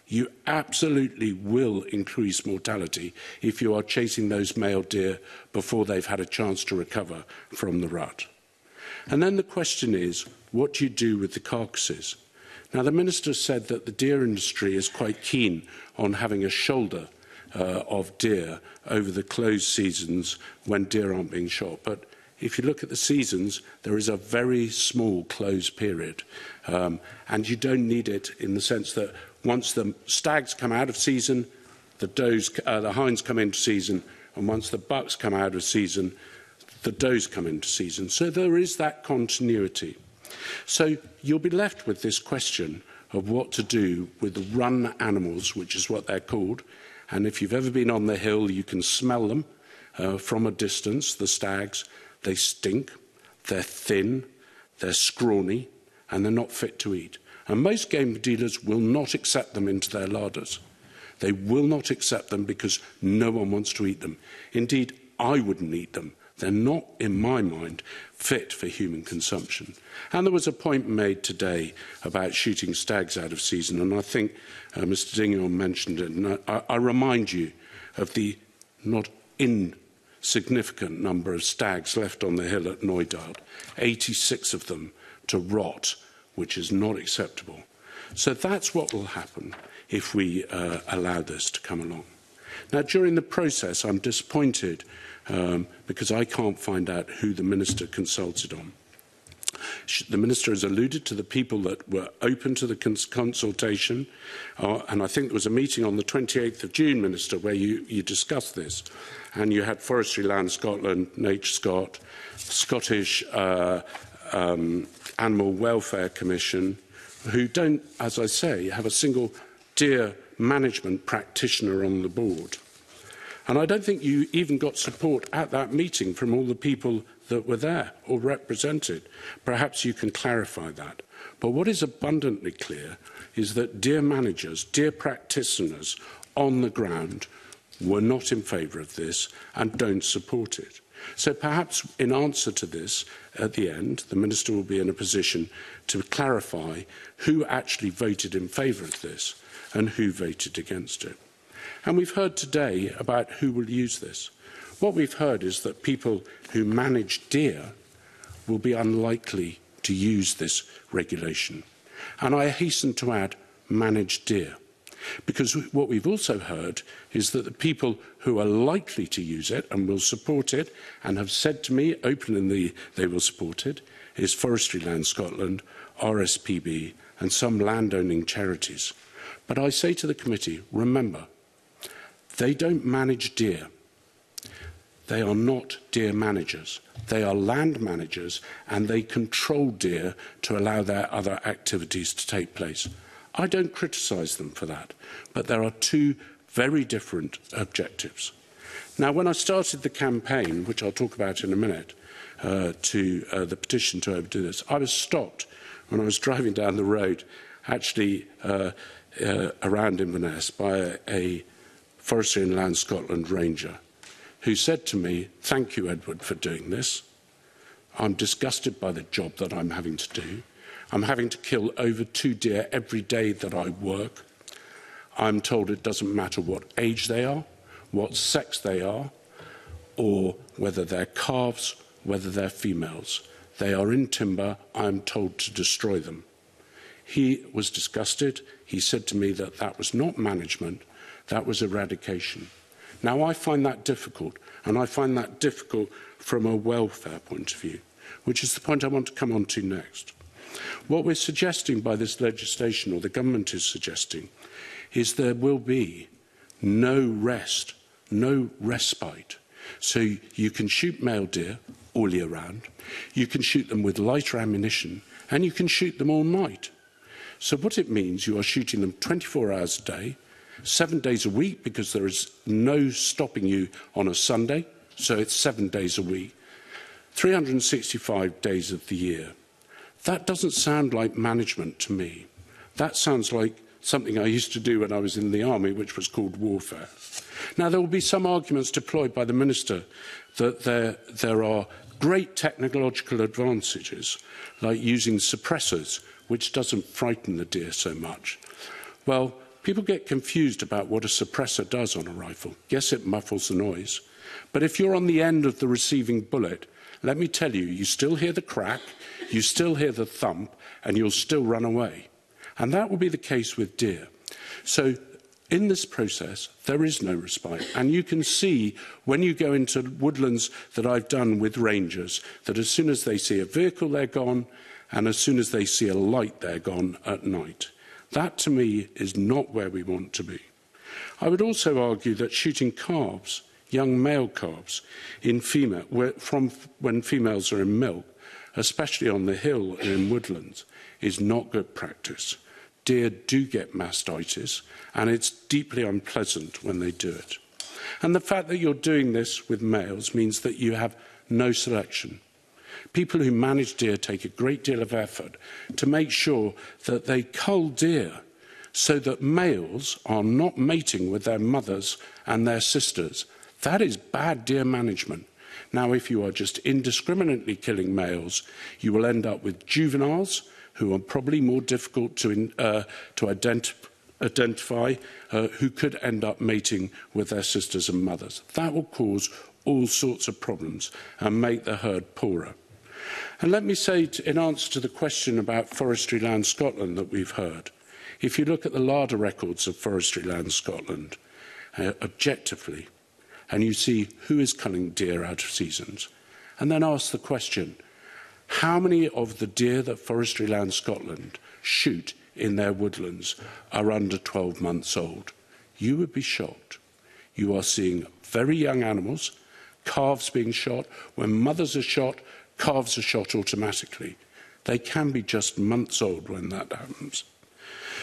you absolutely will increase mortality if you are chasing those male deer before they've had a chance to recover from the rut. And then the question is, what do you do with the carcasses? Now, the Minister said that the deer industry is quite keen on having a shoulder uh, of deer over the closed seasons when deer aren't being shot. But if you look at the seasons, there is a very small close period. Um, and you don't need it in the sense that Once the stags come out of season, the, does, uh, the hinds come into season, and once the bucks come out of season, the does come into season. So there is that continuity. So you'll be left with this question of what to do with the run animals, which is what they're called. And if you've ever been on the hill, you can smell them uh, from a distance, the stags. They stink, they're thin, they're scrawny, and they're not fit to eat. And most game dealers will not accept them into their larders. They will not accept them because no one wants to eat them. Indeed, I wouldn't eat them. They're not, in my mind, fit for human consumption. And there was a point made today about shooting stags out of season, and I think uh, Mr. Dingon mentioned it. And I, I remind you of the not insignificant number of stags left on the hill at Neudild, 86 of them to rot which is not acceptable. So that's what will happen if we uh, allow this to come along. Now, during the process, I'm disappointed um, because I can't find out who the minister consulted on. The minister has alluded to the people that were open to the cons consultation, uh, and I think there was a meeting on the 28th of June, Minister, where you, you discussed this, and you had Forestry Land Scotland, Nature Scott, Scottish uh, um, Animal Welfare Commission, who don't, as I say, have a single deer management practitioner on the board. And I don't think you even got support at that meeting from all the people that were there or represented. Perhaps you can clarify that. But what is abundantly clear is that dear managers, dear practitioners on the ground were not in favour of this and don't support it. So perhaps in answer to this, at the end, the Minister will be in a position to clarify who actually voted in favour of this and who voted against it. And we've heard today about who will use this. What we've heard is that people who manage deer will be unlikely to use this regulation. And I hasten to add, manage deer. Because what we've also heard is that the people who are likely to use it and will support it and have said to me openly they will support it is Forestry Land Scotland, RSPB and some landowning charities. But I say to the committee, remember, they don't manage deer. They are not deer managers. They are land managers and they control deer to allow their other activities to take place. I don't criticise them for that, but there are two very different objectives. Now, when I started the campaign, which I'll talk about in a minute, uh, to uh, the petition to overdo this, I was stopped when I was driving down the road, actually uh, uh, around Inverness, by a, a Forestry and Land Scotland ranger who said to me, Thank you, Edward, for doing this. I'm disgusted by the job that I'm having to do. I'm having to kill over two deer every day that I work. I'm told it doesn't matter what age they are, what sex they are, or whether they're calves, whether they're females. They are in timber. I'm told to destroy them. He was disgusted. He said to me that that was not management, that was eradication. Now, I find that difficult, and I find that difficult from a welfare point of view, which is the point I want to come on to next. What we're suggesting by this legislation, or the government is suggesting, is there will be no rest, no respite. So you can shoot male deer all year round, you can shoot them with lighter ammunition, and you can shoot them all night. So what it means, you are shooting them 24 hours a day, seven days a week, because there is no stopping you on a Sunday, so it's seven days a week, 365 days of the year. That doesn't sound like management to me. That sounds like something I used to do when I was in the army, which was called warfare. Now, there will be some arguments deployed by the minister that there, there are great technological advantages, like using suppressors, which doesn't frighten the deer so much. Well, people get confused about what a suppressor does on a rifle. Yes, it muffles the noise, but if you're on the end of the receiving bullet, let me tell you, you still hear the crack, you still hear the thump, and you'll still run away. And that will be the case with deer. So in this process, there is no respite. And you can see when you go into woodlands that I've done with rangers that as soon as they see a vehicle, they're gone, and as soon as they see a light, they're gone at night. That, to me, is not where we want to be. I would also argue that shooting calves – young male calves in female, where, from when females are in milk, especially on the hill in woodlands, is not good practice. Deer do get mastitis, and it's deeply unpleasant when they do it. And the fact that you're doing this with males means that you have no selection. People who manage deer take a great deal of effort to make sure that they cull deer so that males are not mating with their mothers and their sisters That is bad deer management. Now, if you are just indiscriminately killing males, you will end up with juveniles who are probably more difficult to, in, uh, to identi identify, uh, who could end up mating with their sisters and mothers. That will cause all sorts of problems and make the herd poorer. And let me say, to, in answer to the question about Forestry Land Scotland that we've heard, if you look at the larder records of Forestry Land Scotland, uh, objectively, and you see who is culling deer out of seasons, and then ask the question, how many of the deer that Forestry Land Scotland shoot in their woodlands are under 12 months old? You would be shocked. You are seeing very young animals, calves being shot. When mothers are shot, calves are shot automatically. They can be just months old when that happens.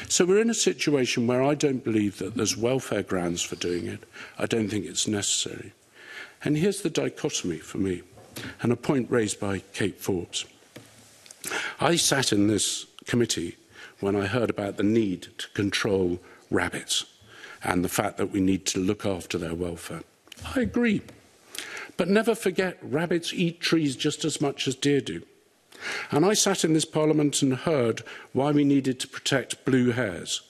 So we're in a situation where I don't believe that there's welfare grounds for doing it. I don't think it's necessary. And here's the dichotomy for me, and a point raised by Kate Forbes. I sat in this committee when I heard about the need to control rabbits and the fact that we need to look after their welfare. I agree. But never forget, rabbits eat trees just as much as deer do. And I sat in this parliament and heard why we needed to protect blue hares.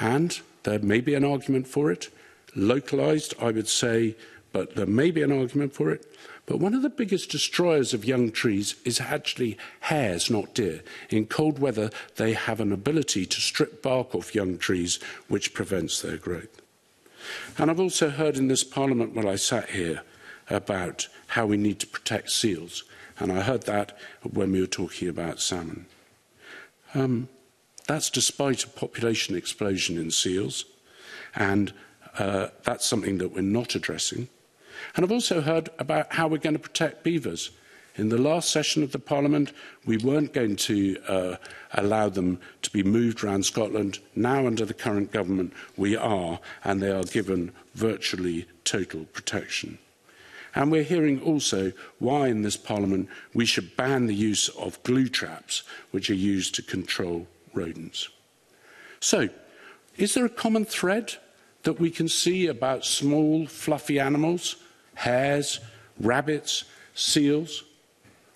And there may be an argument for it, localised, I would say, but there may be an argument for it. But one of the biggest destroyers of young trees is actually hares, not deer. In cold weather, they have an ability to strip bark off young trees, which prevents their growth. And I've also heard in this parliament while I sat here about how we need to protect seals. And I heard that when we were talking about salmon. Um, that's despite a population explosion in seals, and uh, that's something that we're not addressing. And I've also heard about how we're going to protect beavers. In the last session of the Parliament, we weren't going to uh, allow them to be moved around Scotland. Now, under the current government, we are, and they are given virtually total protection. And we're hearing also why in this Parliament we should ban the use of glue traps, which are used to control rodents. So, is there a common thread that we can see about small, fluffy animals, hares, rabbits, seals?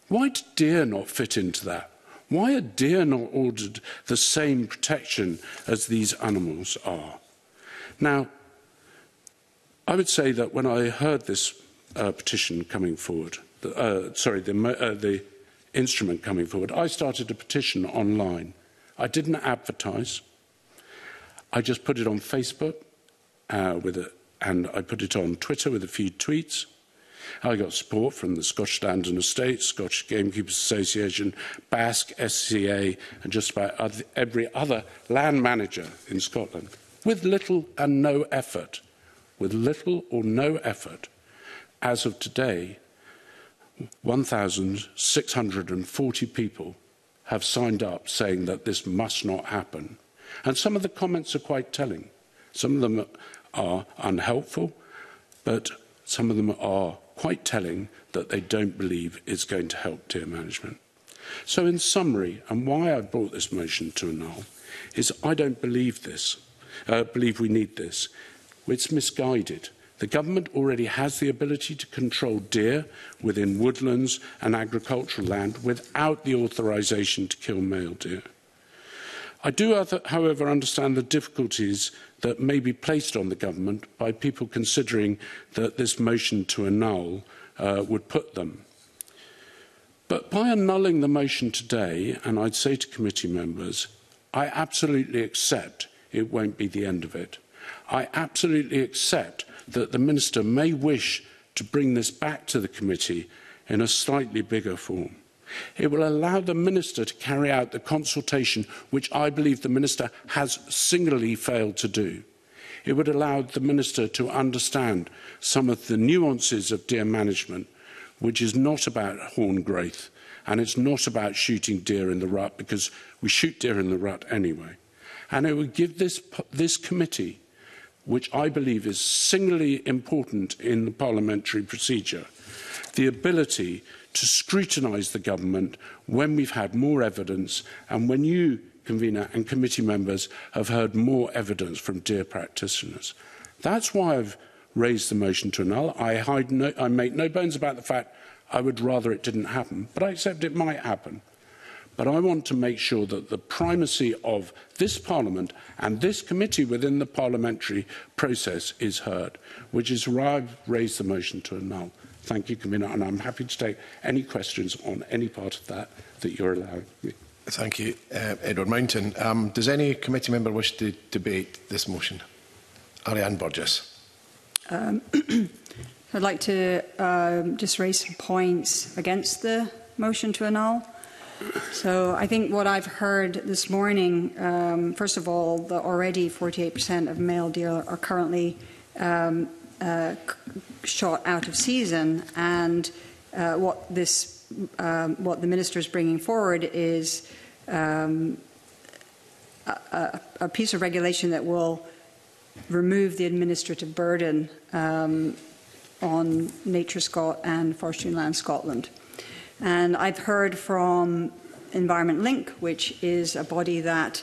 Why do deer not fit into that? Why are deer not ordered the same protection as these animals are? Now, I would say that when I heard this uh, petition coming forward, uh, sorry, the, uh, the instrument coming forward. I started a petition online. I didn't advertise. I just put it on Facebook uh, with a, and I put it on Twitter with a few tweets. I got support from the Scottish Land and Estate, Scottish Gamekeepers Association, Basque, SCA, and just about other, every other land manager in Scotland. With little and no effort, with little or no effort, As of today, 1,640 people have signed up saying that this must not happen. And some of the comments are quite telling. Some of them are unhelpful, but some of them are quite telling that they don't believe it's going to help deer management. So in summary, and why I brought this motion to annul, is I don't believe this, uh, believe we need this. It's misguided. The government already has the ability to control deer within woodlands and agricultural land without the authorization to kill male deer. I do, however, understand the difficulties that may be placed on the government by people considering that this motion to annul uh, would put them. But by annulling the motion today, and I'd say to committee members, I absolutely accept it won't be the end of it. I absolutely accept that the Minister may wish to bring this back to the committee in a slightly bigger form. It will allow the Minister to carry out the consultation which I believe the Minister has singularly failed to do. It would allow the Minister to understand some of the nuances of deer management, which is not about horn growth and it's not about shooting deer in the rut because we shoot deer in the rut anyway. And it would give this, this committee which I believe is singularly important in the parliamentary procedure, the ability to scrutinise the government when we've had more evidence and when you, convener and committee members, have heard more evidence from dear practitioners. That's why I've raised the motion to annul. I, hide no, I make no bones about the fact I would rather it didn't happen, but I accept it might happen. But I want to make sure that the primacy of this Parliament and this committee within the parliamentary process is heard, which is why I've raised the motion to annul. Thank you, Commissioner, and I'm happy to take any questions on any part of that that you're allowing me. Thank you, uh, Edward Mountain. Um, does any committee member wish to debate this motion? Ariane Burgess. Um, I'd like to um, just raise some points against the motion to annul. So I think what I've heard this morning, um, first of all, the already 48% of male deer are currently um, uh, shot out of season, and uh, what this, um, what the minister is bringing forward is um, a, a, piece of regulation that will remove the administrative burden um, on Nature Scot and Forestry and Land Scotland. And I've heard from Environment Link, which is a body that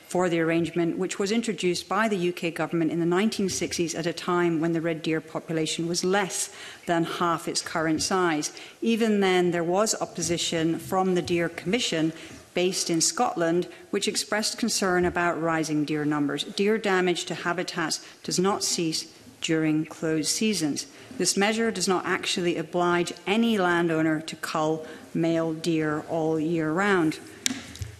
for the arrangement, which was introduced by the UK government in the 1960s at a time when the red deer population was less than half its current size. Even then, there was opposition from the Deer Commission based in Scotland, which expressed concern about rising deer numbers. Deer damage to habitats does not cease during closed seasons. This measure does not actually oblige any landowner to cull male deer all year round.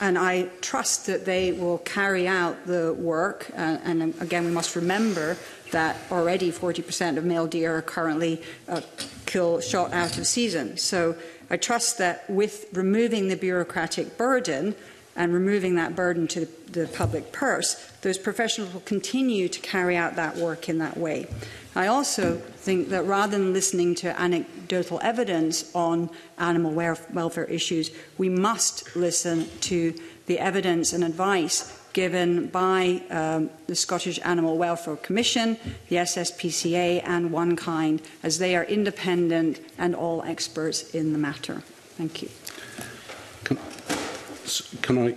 and I trust that they will carry out the work. Uh, and um, again, we must remember that already 40% of male deer are currently uh, killed, shot out of season. So I trust that with removing the bureaucratic burden, and removing that burden to the public purse, those professionals will continue to carry out that work in that way. I also think that rather than listening to anecdotal evidence on animal welfare issues, we must listen to the evidence and advice given by um, the Scottish Animal Welfare Commission, the SSPCA and One Kind, as they are independent and all experts in the matter. Thank you. Can I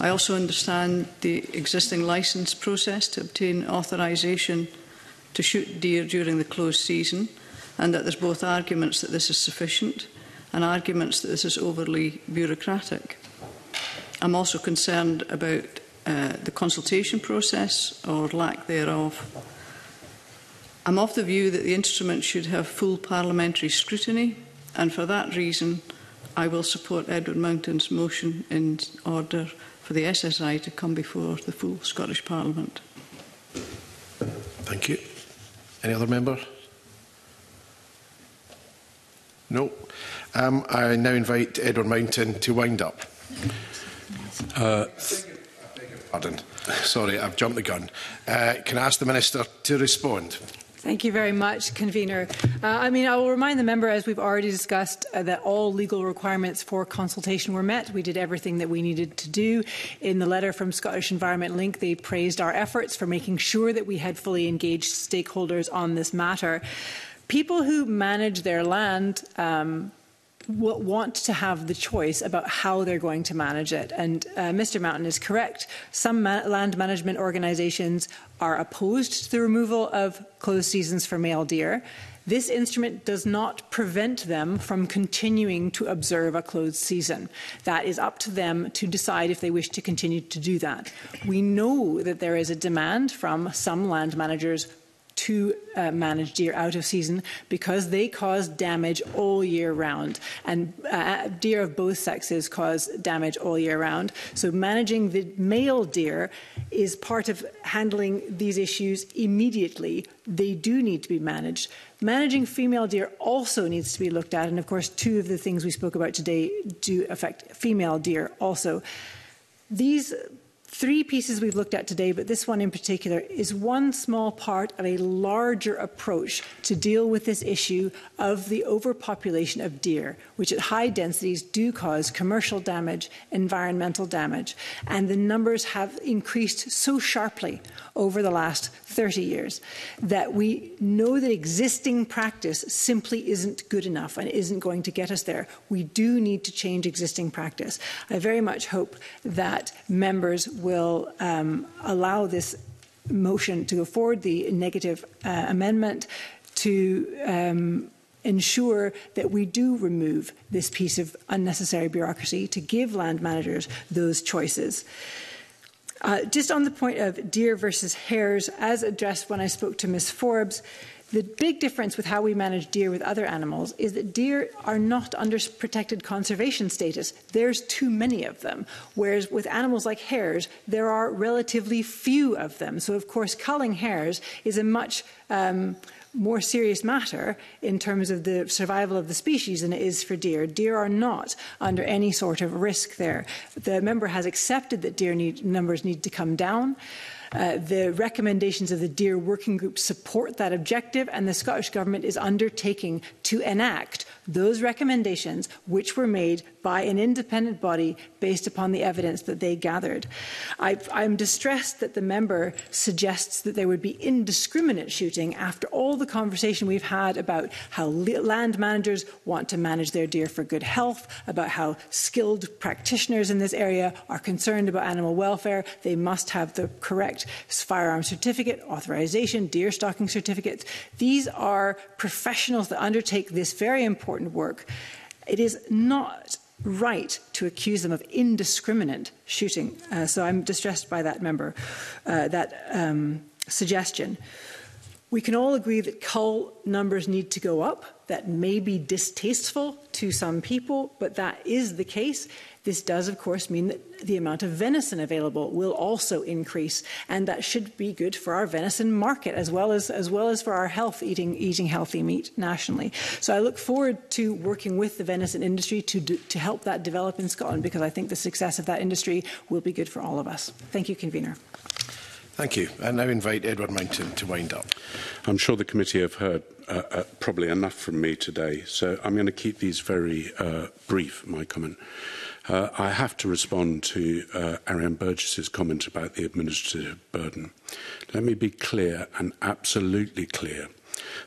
I also understand the existing license process to obtain authorisation to shoot deer during the closed season and that there's both arguments that this is sufficient and arguments that this is overly bureaucratic. I'm also concerned about uh, the consultation process or lack thereof. I'm of the view that the instrument should have full parliamentary scrutiny and for that reason I will support Edward Mountain's motion in order for the SSI to come before the full Scottish Parliament. Thank you. Any other member? No. Um, I now invite Edward Mountain to wind up. Uh, Pardon. Sorry, I've jumped the gun. Uh, can I ask the Minister to respond? Thank you very much, Convener. Uh, I mean, I will remind the member, as we've already discussed, uh, that all legal requirements for consultation were met. We did everything that we needed to do. In the letter from Scottish Environment Link, they praised our efforts for making sure that we had fully engaged stakeholders on this matter. People who manage their land um, want to have the choice about how they're going to manage it. And uh, Mr. Mountain is correct. Some ma land management organisations are opposed to the removal of closed seasons for male deer. This instrument does not prevent them from continuing to observe a closed season. That is up to them to decide if they wish to continue to do that. We know that there is a demand from some land managers to uh, manage deer out of season because they cause damage all year round. And uh, deer of both sexes cause damage all year round. So managing the male deer is part of handling these issues immediately. They do need to be managed. Managing female deer also needs to be looked at. And of course, two of the things we spoke about today do affect female deer also. These Three pieces we've looked at today, but this one in particular is one small part of a larger approach to deal with this issue of the overpopulation of deer, which at high densities do cause commercial damage, environmental damage, and the numbers have increased so sharply over the last 30 years that we know that existing practice simply isn't good enough and isn't going to get us there. We do need to change existing practice. I very much hope that members will um, allow this motion to go forward, the negative uh, amendment, to um, ensure that we do remove this piece of unnecessary bureaucracy to give land managers those choices. Uh, just on the point of deer versus hares, as addressed when I spoke to Ms. Forbes, uh, The big difference with how we manage deer with other animals is that deer are not under protected conservation status. There's too many of them. Whereas with animals like hares, there are relatively few of them. So, of course, culling hares is a much um, more serious matter in terms of the survival of the species than it is for deer. Deer are not under any sort of risk there. The member has accepted that deer need, numbers need to come down. Uh, the recommendations of the Deer Working Group support that objective, and the Scottish Government is undertaking to enact those recommendations, which were made by an independent body based upon the evidence that they gathered. I, am distressed that the member suggests that there would be indiscriminate shooting after all the conversation we've had about how land managers want to manage their deer for good health, about how skilled practitioners in this area are concerned about animal welfare. They must have the correct firearm certificate, authorization, deer stalking certificates. These are professionals that undertake this very important important work. It is not right to accuse them of indiscriminate shooting. Uh, so I'm distressed by that member, uh, that um, suggestion. We can all agree that cull numbers need to go up. That may be distasteful to some people, but that is the case. This does, of course, mean that the amount of venison available will also increase, and that should be good for our venison market as well as, as, well as for our health, eating, eating healthy meat nationally. So I look forward to working with the venison industry to, do, to help that develop in Scotland because I think the success of that industry will be good for all of us. Thank you, convener. Thank you. I now invite Edward Mountain to wind up. I'm sure the committee have heard uh, uh, probably enough from me today, so I'm going to keep these very uh, brief, my comment. Uh, I have to respond to uh, Ariane Burgess's comment about the administrative burden. Let me be clear and absolutely clear.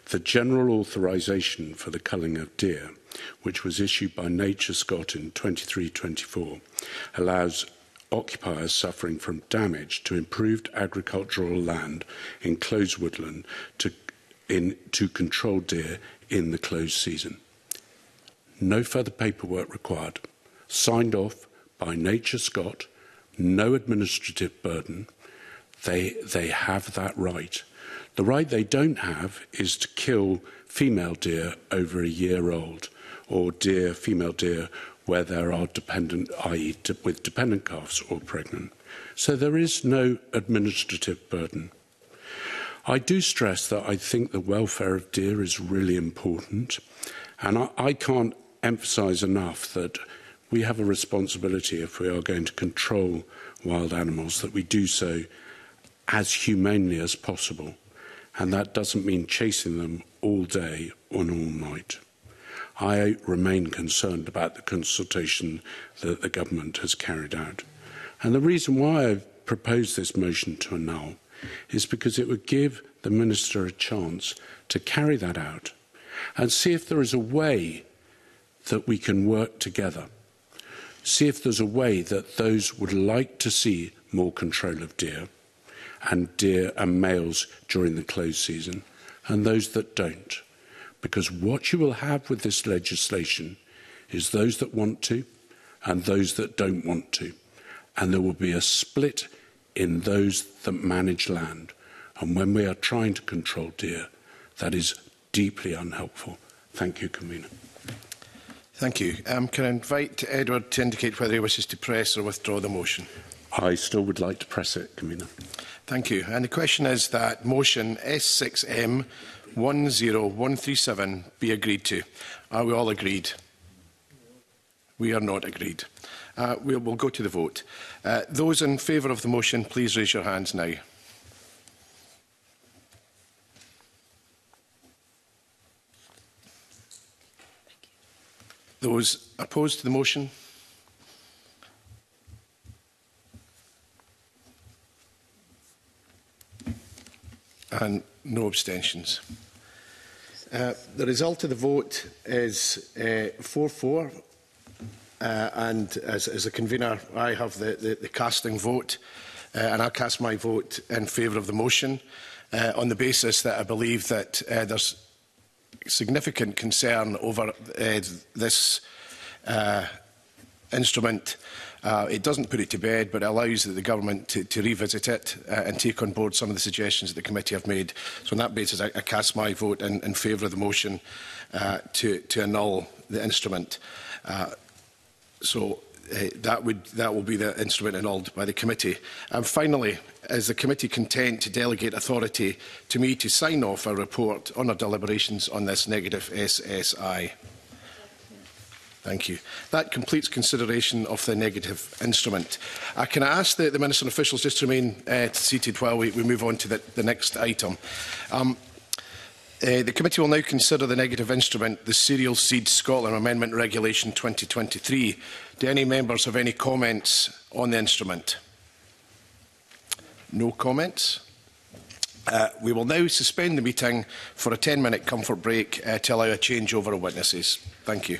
The general authorisation for the culling of deer, which was issued by Nature Scott in 23-24, allows occupiers suffering from damage to improved agricultural land in closed woodland to, in, to control deer in the closed season. No further paperwork required signed off by Nature Scott, no administrative burden. They, they have that right. The right they don't have is to kill female deer over a year old or deer, female deer, where there are dependent, i.e. De with dependent calves or pregnant. So there is no administrative burden. I do stress that I think the welfare of deer is really important. And I, I can't emphasise enough that we have a responsibility if we are going to control wild animals that we do so as humanely as possible. And that doesn't mean chasing them all day or all night. I remain concerned about the consultation that the government has carried out. And the reason why I've proposed this motion to annul is because it would give the minister a chance to carry that out and see if there is a way that we can work together see if there's a way that those would like to see more control of deer and deer and males during the close season and those that don't. Because what you will have with this legislation is those that want to and those that don't want to. And there will be a split in those that manage land. And when we are trying to control deer, that is deeply unhelpful. Thank you, Convener. Thank you. Um, can I invite Edward to indicate whether he wishes to press or withdraw the motion? I still would like to press it, Camina. Thank you. And the question is that motion S6M 10137 be agreed to. Are we all agreed? We are not agreed. Uh, we we'll go to the vote. Uh, those in favour of the motion, please raise your hands now. Those opposed to the motion? And no abstentions. Uh, the result of the vote is 4-4 uh, uh, and as, as a convener I have the, the, the casting vote uh, and I cast my vote in favour of the motion uh, on the basis that I believe that uh, there's significant concern over uh, this uh, instrument. Uh, it doesn't put it to bed, but it allows the government to, to revisit it uh, and take on board some of the suggestions that the committee have made. So on that basis, I, I cast my vote in, in favour of the motion uh, to, to annul the instrument. Uh, so uh, that, would, that will be the instrument annulled by the committee. And finally, is the committee content to delegate authority to me to sign off a report on our deliberations on this negative SSI? Thank you. That completes consideration of the negative instrument. Uh, can I ask the, the Minister and officials just to remain uh, seated while we, we move on to the, the next item? Um, Uh, the committee will now consider the negative instrument, the Cereal Seed Scotland Amendment Regulation 2023. Do any members have any comments on the instrument? no comments. Uh, we will now suspend the meeting for a 10-minute comfort break uh, to allow a changeover of witnesses. Thank you.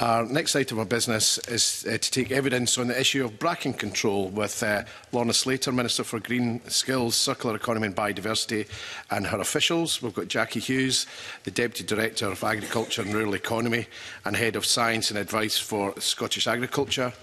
Our next item of business is uh, to take evidence on the issue of bracken control with uh, Lorna Slater, Minister for Green Skills, Circular Economy and Biodiversity and her officials. We've got Jackie Hughes, the Deputy Director of Agriculture and Rural Economy and Head of Science and Advice for Scottish Agriculture.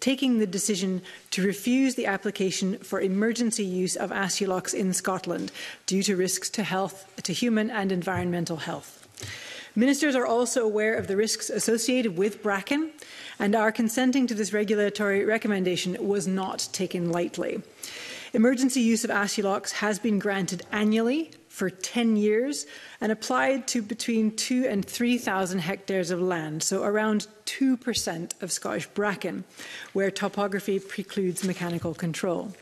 taking the decision to refuse the application for emergency use of Astulox in Scotland due to risks to health, to human and environmental health. Ministers are also aware of the risks associated with bracken, and our consenting to this regulatory recommendation was not taken lightly. Emergency use of Acilox has been granted annually for 10 years and applied to between 2 and 3,000 hectares of land, so around 2% of Scottish bracken, where topography precludes mechanical control.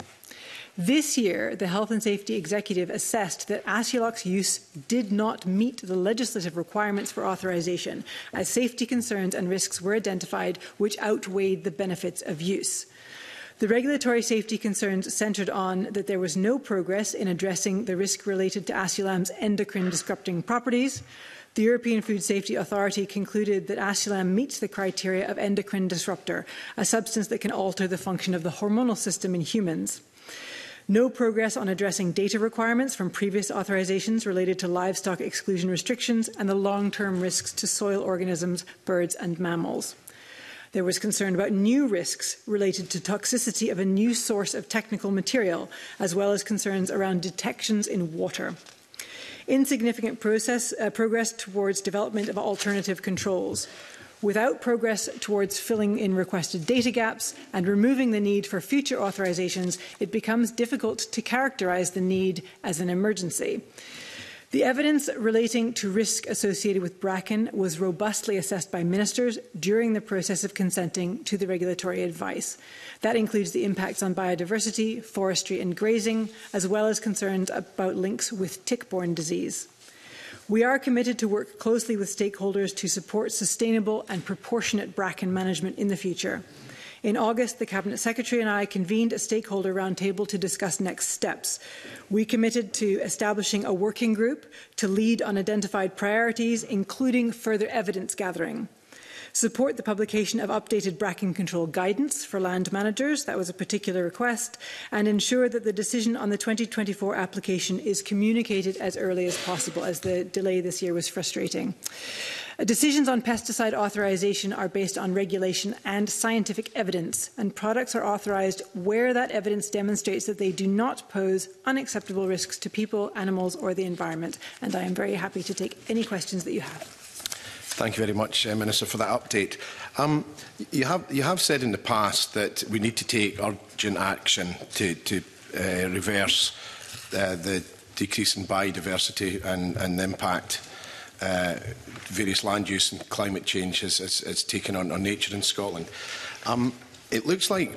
This year, the Health and Safety Executive assessed that Acilox use did not meet the legislative requirements for authorisation, as safety concerns and risks were identified which outweighed the benefits of use. The regulatory safety concerns centred on that there was no progress in addressing the risk related to Asulham's endocrine disrupting properties. The European Food Safety Authority concluded that Asulam meets the criteria of endocrine disruptor, a substance that can alter the function of the hormonal system in humans. No progress on addressing data requirements from previous authorizations related to livestock exclusion restrictions and the long term risks to soil organisms, birds, and mammals. There was concern about new risks related to toxicity of a new source of technical material, as well as concerns around detections in water. Insignificant process, uh, progress towards development of alternative controls without progress towards filling in requested data gaps and removing the need for future authorizations, it becomes difficult to characterize the need as an emergency. The evidence relating to risk associated with bracken was robustly assessed by ministers during the process of consenting to the regulatory advice. That includes the impacts on biodiversity, forestry, and grazing, as well as concerns about links with tick borne disease. We are committed to work closely with stakeholders to support sustainable and proportionate bracken management in the future. In August, the Cabinet Secretary and I convened a stakeholder roundtable to discuss next steps. We committed to establishing a working group to lead on identified priorities, including further evidence gathering support the publication of updated bracken control guidance for land managers, that was a particular request, and ensure that the decision on the 2024 application is communicated as early as possible, as the delay this year was frustrating. Decisions on pesticide authorization are based on regulation and scientific evidence, and products are authorized where that evidence demonstrates that they do not pose unacceptable risks to people, animals, or the environment. And I am very happy to take any questions that you have. Thank you very much, uh, Minister, for that update. Um, you, have, you have said in the past that we need to take urgent action to, to uh, reverse uh, the decrease in biodiversity and, and the impact uh, various land use and climate change has, has, has taken on, on nature in Scotland. Um, it looks like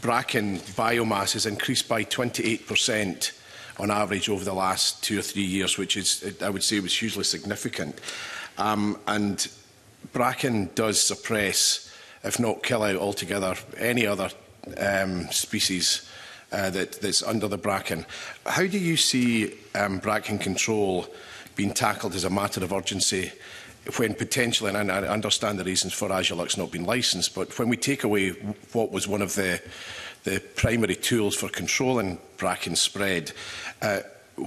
bracken biomass has increased by 28% on average over the last two or three years, which is, I would say, was hugely significant. Um, and bracken does suppress, if not kill out altogether, any other um, species uh, that, that's under the bracken. How do you see um, bracken control been tackled as a matter of urgency when potentially, and I understand the reasons for Azulux not being licensed, but when we take away what was one of the, the primary tools for controlling bracken spread, uh,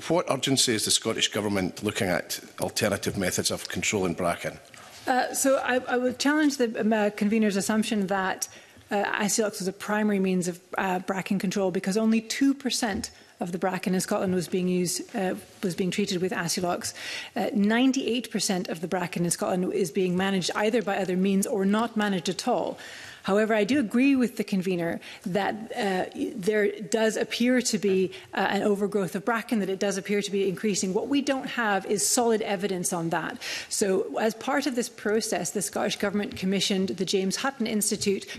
what urgency is the Scottish Government looking at alternative methods of controlling bracken? Uh, so I, I will challenge the um, uh, convener's assumption that uh, ICLX was a primary means of uh, bracken control because only 2% of the bracken in Scotland was being used uh, was being treated with Acilox. 98% uh, of the bracken in Scotland is being managed either by other means or not managed at all. However, I do agree with the convener that uh, there does appear to be uh, an overgrowth of bracken, that it does appear to be increasing. What we don't have is solid evidence on that. So as part of this process, the Scottish Government commissioned the James Hutton Institute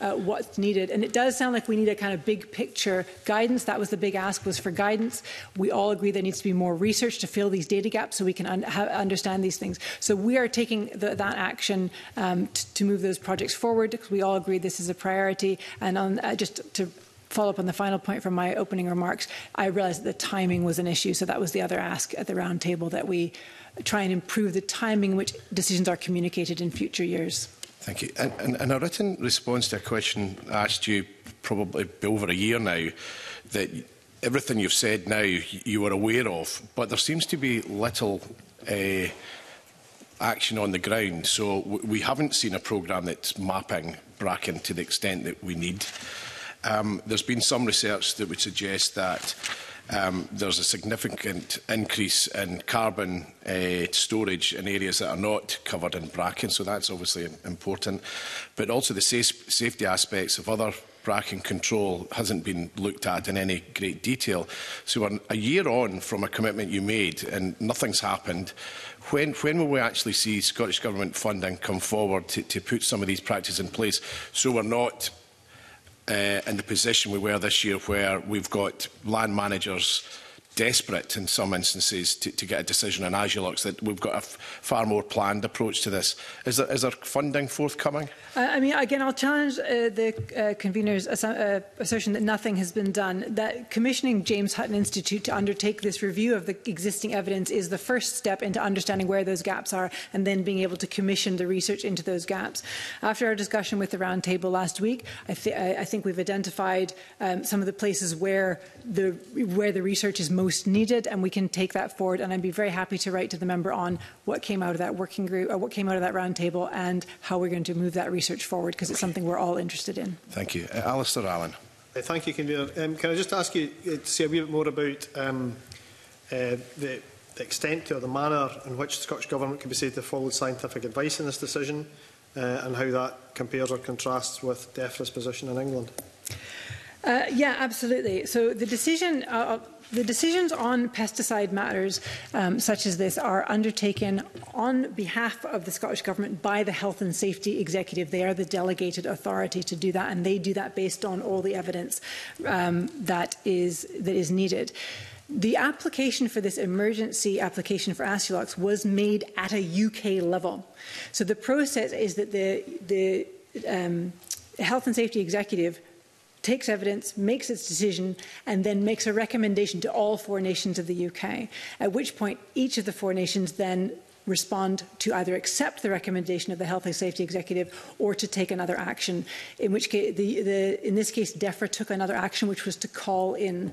uh, what's needed. And it does sound like we need a kind of big picture guidance. That was the big ask was for guidance. We all agree there needs to be more research to fill these data gaps so we can un understand these things. So we are taking the, that action um, to move those projects forward because we all agree this is a priority. And on, uh, just to follow up on the final point from my opening remarks, I realized that the timing was an issue. So that was the other ask at the roundtable that we try and improve the timing in which decisions are communicated in future years. Thank you. And, and, and a written response to a question I asked you probably over a year now that everything you've said now you were aware of, but there seems to be little uh, action on the ground. So we haven't seen a programme that's mapping Bracken to the extent that we need. Um, there's been some research that would suggest that um, there's a significant increase in carbon uh, storage in areas that are not covered in bracken, so that's obviously important. But also the sa safety aspects of other bracken control hasn't been looked at in any great detail. So we're a year on from a commitment you made and nothing's happened. When, when will we actually see Scottish Government funding come forward to, to put some of these practices in place so we're not uh, in the position we were this year where we've got land managers desperate in some instances to, to get a decision on Agilox that we've got a far more planned approach to this. Is there, is there funding forthcoming? Uh, I mean, again, I'll challenge uh, the uh, convener's uh, assertion that nothing has been done. That commissioning James Hutton Institute to undertake this review of the existing evidence is the first step into understanding where those gaps are and then being able to commission the research into those gaps. After our discussion with the roundtable last week, I, th I think we've identified um, some of the places where the, where the research is most most needed, and we can take that forward. And I'd be very happy to write to the member on what came out of that working group, or what came out of that round table and how we're going to move that research forward, because it's something we're all interested in. Thank you. Uh, Alistair Allen. Uh, thank you, Convener. Um, can I just ask you uh, to say a wee bit more about um, uh, the, the extent or the manner in which the Scottish Government can be said to have followed scientific advice in this decision, uh, and how that compares or contrasts with DEFRA's position in England? Uh, yeah, absolutely. So the decision, uh, the decisions on pesticide matters um, such as this are undertaken on behalf of the Scottish Government by the Health and Safety Executive. They are the delegated authority to do that, and they do that based on all the evidence um, that, is, that is needed. The application for this emergency application for Astulox was made at a UK level. So the process is that the, the um, Health and Safety Executive takes evidence, makes its decision, and then makes a recommendation to all four nations of the UK, at which point each of the four nations then respond to either accept the recommendation of the Health and Safety Executive or to take another action. In which case, the, the, in this case, DEFRA took another action, which was to call in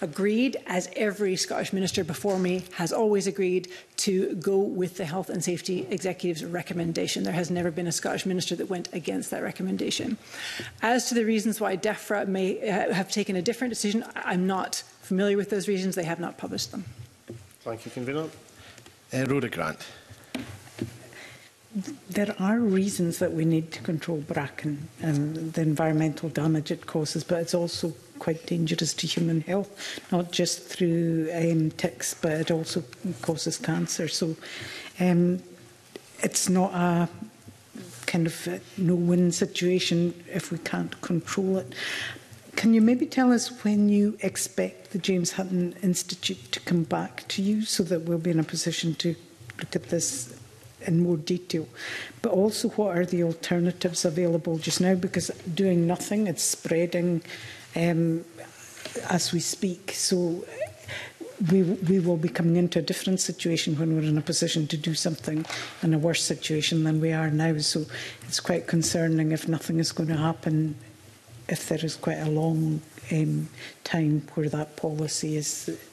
agreed, as every Scottish minister before me has always agreed, to go with the Health and Safety Executive's recommendation. There has never been a Scottish minister that went against that recommendation. As to the reasons why DEFRA OFRA may have taken a different decision. I'm not familiar with those reasons. They have not published them. Thank you, Convener. Uh, Rhoda Grant. There are reasons that we need to control bracken and the environmental damage it causes, but it's also quite dangerous to human health, not just through um, ticks, but it also causes cancer. So um, it's not a kind of a uh, no-win situation if we can't control it. Can you maybe tell us when you expect the James Hutton Institute to come back to you so that we'll be in a position to look at this in more detail? But also, what are the alternatives available just now? Because doing nothing, it's spreading um, as we speak. So we, we will be coming into a different situation when we're in a position to do something in a worse situation than we are now. So it's quite concerning if nothing is going to happen, if there is quite a long um, time where that policy is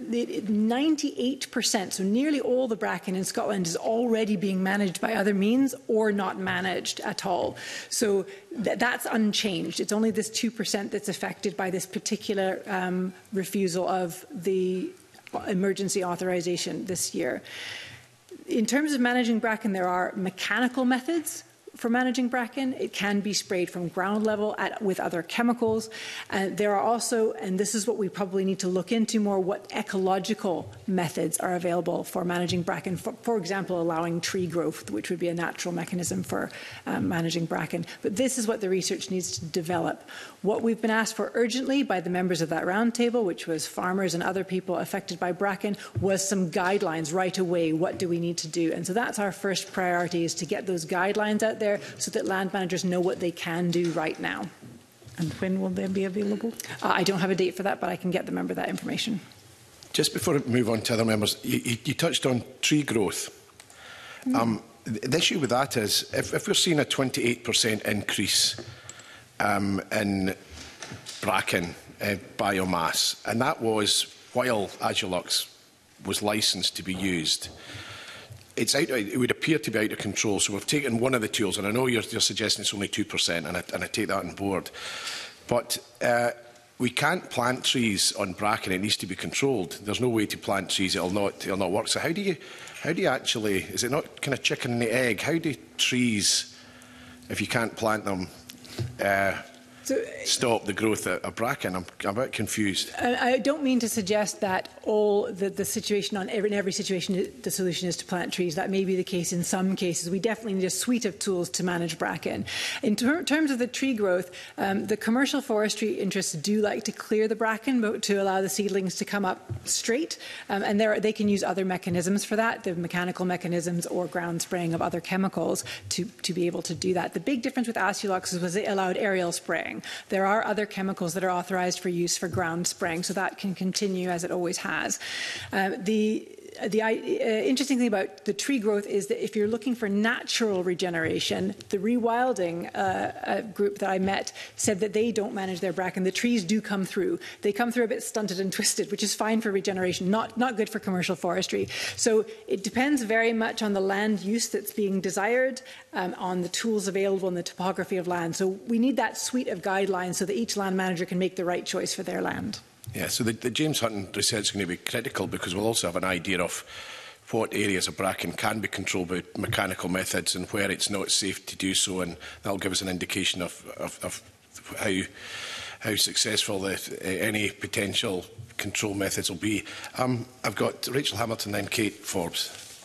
98%, so nearly all the bracken in Scotland is already being managed by other means or not managed at all. So th that's unchanged. It's only this 2% that's affected by this particular um, refusal of the emergency authorization this year. In terms of managing bracken, there are mechanical methods for managing bracken. It can be sprayed from ground level at, with other chemicals. Uh, there are also, and this is what we probably need to look into more, what ecological methods are available for managing bracken. For, for example, allowing tree growth, which would be a natural mechanism for um, managing bracken. But this is what the research needs to develop. What we've been asked for urgently by the members of that roundtable, which was farmers and other people affected by bracken, was some guidelines right away. What do we need to do? And so that's our first priority is to get those guidelines out there there so that land managers know what they can do right now. And when will they be available? Uh, I don't have a date for that, but I can get the member that information. Just before I move on to other members, you, you, you touched on tree growth. Mm. Um, the issue with that is if, if we're seeing a 28% increase um, in bracken uh, biomass, and that was while Agilux was licensed to be used. Mm it's out, it would appear to be out of control. So we've taken one of the tools, and I know you're, you're suggesting it's only 2%, and I, and I take that on board. But uh, we can't plant trees on bracken. It needs to be controlled. There's no way to plant trees. It'll not, it'll not work. So how do you, how do you actually, is it not kind of chicken and the egg? How do trees, if you can't plant them, uh, so, stop the growth at bracken. I'm, I'm a bit confused. I don't mean to suggest that all the, the situation on every, in every situation the solution is to plant trees. That may be the case in some cases. We definitely need a suite of tools to manage bracken. In ter terms of the tree growth, um, the commercial forestry interests do like to clear the bracken but to allow the seedlings to come up straight, um, and there, they can use other mechanisms for that, the mechanical mechanisms or ground spraying of other chemicals to, to be able to do that. The big difference with Astulox was it allowed aerial spraying. spraying. There are other chemicals that are authorised for use for ground spraying, so that can continue as it always has. Uh, the the uh, interesting thing about the tree growth is that if you're looking for natural regeneration, the rewilding uh, uh, group that I met said that they don't manage their bracken. The trees do come through. They come through a bit stunted and twisted, which is fine for regeneration, not, not good for commercial forestry. So it depends very much on the land use that's being desired, um, on the tools available, and the topography of land. So we need that suite of guidelines so that each land manager can make the right choice for their land. Yeah, so the, the James Hutton research is going to be critical because we'll also have an idea of what areas of bracken can be controlled by mechanical methods and where it's not safe to do so, and that'll give us an indication of, of, of how how successful the, uh, any potential control methods will be. Um, I've got Rachel Hamilton, then Kate Forbes.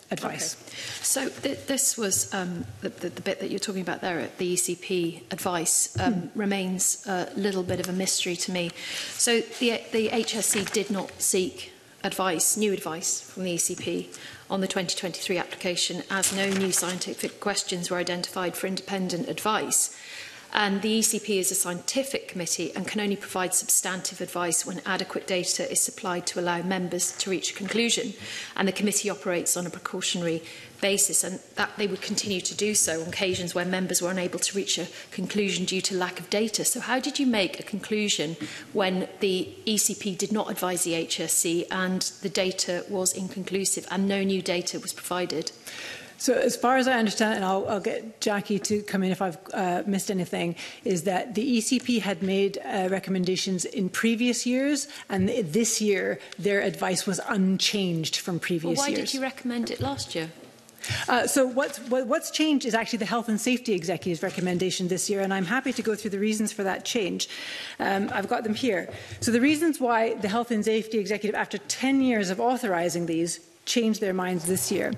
advice. Okay. So th this was um, the, the, the, bit that you're talking about there, at the ECP advice um, hmm. remains a little bit of a mystery to me. So the, the HSC did not seek advice, new advice from the ECP on the 2023 application as no new scientific questions were identified for independent advice. And the ECP is a scientific committee and can only provide substantive advice when adequate data is supplied to allow members to reach a conclusion. And the committee operates on a precautionary basis and that they would continue to do so on occasions where members were unable to reach a conclusion due to lack of data. So how did you make a conclusion when the ECP did not advise the HSC and the data was inconclusive and no new data was provided? So as far as I understand, and I'll, I'll get Jackie to come in if I've uh, missed anything, is that the ECP had made uh, recommendations in previous years, and this year their advice was unchanged from previous well, why years. Why did you recommend it last year? Uh, so what's, what, what's changed is actually the health and safety executive's recommendation this year, and I'm happy to go through the reasons for that change. Um, I've got them here. So the reasons why the health and safety executive, after 10 years of authorising these, changed their minds this year.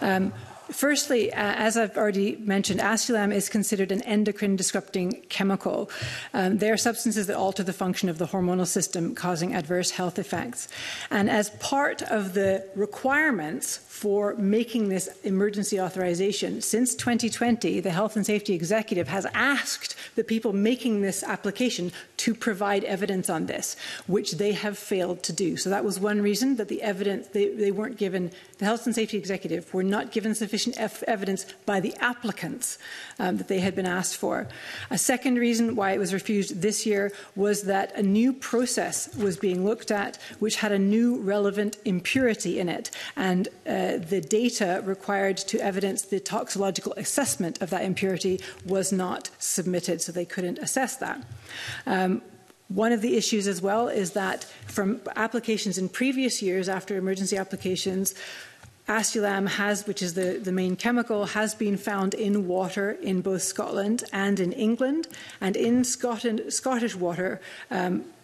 Um, Firstly, uh, as I've already mentioned, Astylam is considered an endocrine disrupting chemical. Um, they are substances that alter the function of the hormonal system, causing adverse health effects. And as part of the requirements for making this emergency authorization. Since 2020, the Health and Safety Executive has asked the people making this application to provide evidence on this, which they have failed to do. So that was one reason that the evidence, they, they weren't given, the Health and Safety Executive were not given sufficient evidence by the applicants um, that they had been asked for. A second reason why it was refused this year was that a new process was being looked at, which had a new relevant impurity in it. And uh, the data required to evidence the toxicological assessment of that impurity was not submitted, so they couldn't assess that. Um, one of the issues as well is that from applications in previous years after emergency applications, Astulam has, which is the, the main chemical, has been found in water in both Scotland and in England. And in Scotland, Scottish water, um,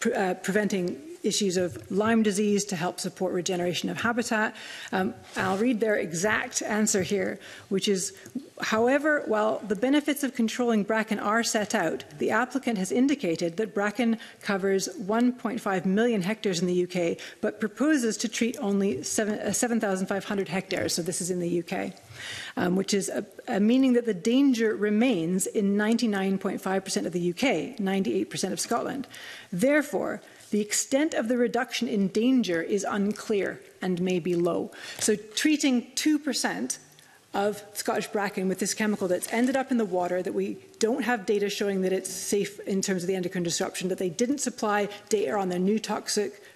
pre uh, preventing issues of Lyme disease to help support regeneration of habitat. Um, I'll read their exact answer here, which is, however, while the benefits of controlling bracken are set out, the applicant has indicated that bracken covers 1.5 million hectares in the UK, but proposes to treat only 7,500 7, uh, hectares, so this is in the UK, um, which is a, a meaning that the danger remains in 99.5% of the UK, 98% of Scotland. Therefore, The extent of the reduction in danger is unclear and may be low. So treating 2% of Scottish bracken with this chemical that's ended up in the water that we don't have data showing that it's safe in terms of the endocrine disruption, that they didn't supply data on their new toxic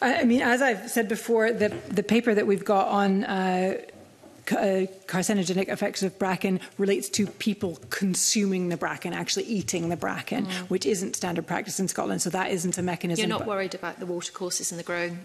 I mean, as I've said before, the, the paper that we've got on uh, uh, carcinogenic effects of bracken relates to people consuming the bracken, actually eating the bracken, mm. which isn't standard practice in Scotland. So that isn't a mechanism. You're not worried about the watercourses and the growing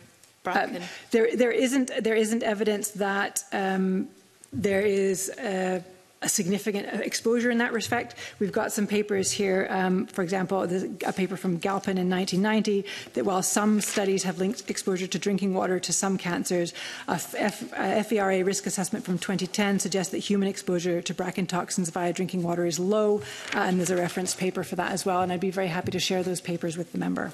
Bracken. Um, there, there, isn't, there isn't evidence that um, there is a, a significant exposure in that respect. We've got some papers here, um, for example, a paper from Galpin in 1990, that while some studies have linked exposure to drinking water to some cancers, a, F a FERA risk assessment from 2010 suggests that human exposure to bracken toxins via drinking water is low, uh, and there's a reference paper for that as well, and I'd be very happy to share those papers with the member.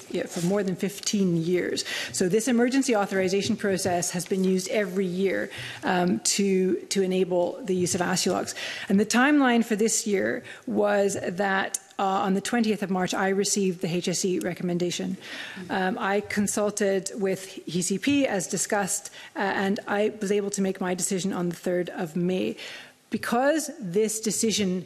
yeah, for more than 15 years. So, this emergency authorization process has been used every year um, to, to enable the use of Acilox. And the timeline for this year was that uh, on the 20th of March, I received the HSE recommendation. Um, I consulted with HECP as discussed, uh, and I was able to make my decision on the 3rd of May. Because this decision,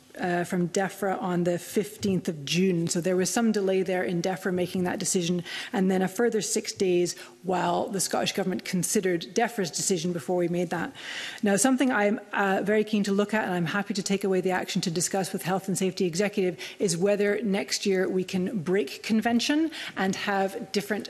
uh, from DEFRA on the 15th of June. So there was some delay there in DEFRA making that decision, and then a further six days while the Scottish Government considered DEFRA's decision before we made that. Now, something I'm uh, very keen to look at, and I'm happy to take away the action to discuss with Health and Safety Executive, is whether next year we can break convention and have different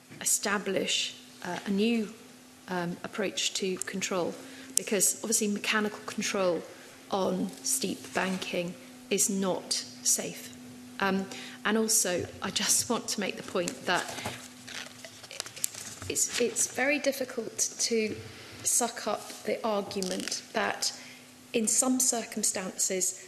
establish uh, a new um, approach to control? Because obviously mechanical control on steep banking is not safe. Um, and also, I just want to make the point that it's, it's very difficult to suck up the argument that in some circumstances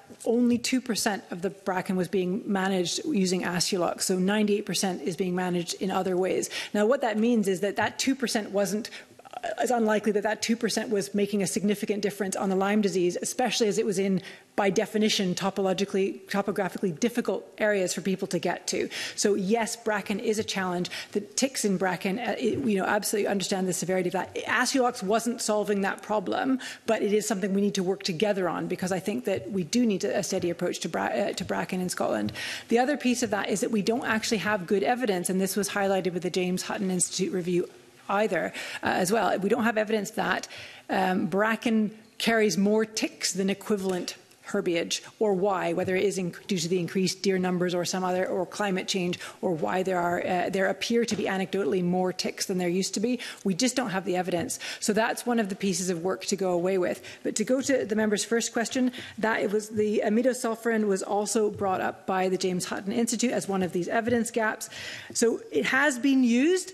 only 2% of the bracken was being managed using Acilox, so 98% is being managed in other ways. Now, what that means is that that 2% wasn't it's unlikely that that 2% was making a significant difference on the Lyme disease, especially as it was in, by definition, topologically, topographically difficult areas for people to get to. So yes, bracken is a challenge. The ticks in bracken, uh, it, you know, absolutely understand the severity of that. Asylux wasn't solving that problem, but it is something we need to work together on because I think that we do need a steady approach to, bra uh, to bracken in Scotland. The other piece of that is that we don't actually have good evidence, and this was highlighted with the James Hutton Institute review either uh, as well. We don't have evidence that um, bracken carries more ticks than equivalent herbage or why, whether it is in, due to the increased deer numbers or some other or climate change or why there are uh, there appear to be anecdotally more ticks than there used to be. We just don't have the evidence. So that's one of the pieces of work to go away with. But to go to the member's first question, that it was the amidosulfurin was also brought up by the James Hutton Institute as one of these evidence gaps. So it has been used,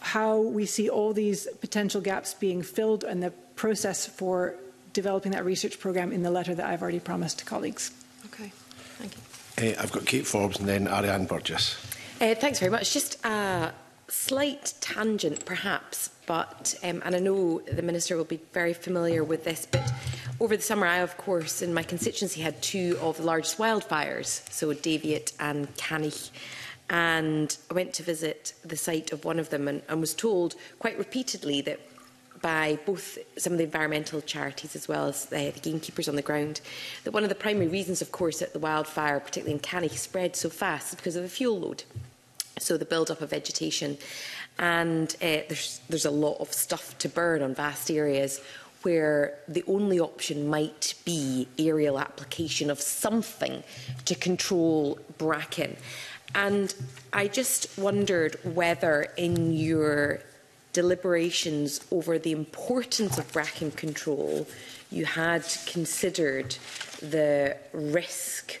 how we see all these potential gaps being filled and the process for developing that research program in the letter that I've already promised to colleagues. Okay, thank you. Uh, I've got Kate Forbes and then Ariane Burgess. Uh, thanks very much. Just a slight tangent perhaps, but, um, and I know the Minister will be very familiar with this, but over the summer I, of course, in my constituency had two of the largest wildfires, so Daviot and Canich and I went to visit the site of one of them and, and was told quite repeatedly that by both some of the environmental charities as well as uh, the gamekeepers on the ground that one of the primary reasons, of course, that the wildfire, particularly in Canny, spread so fast is because of the fuel load. So the build-up of vegetation. And uh, there's, there's a lot of stuff to burn on vast areas where the only option might be aerial application of something to control bracken. And I just wondered whether in your deliberations over the importance of bracken control, you had considered the risk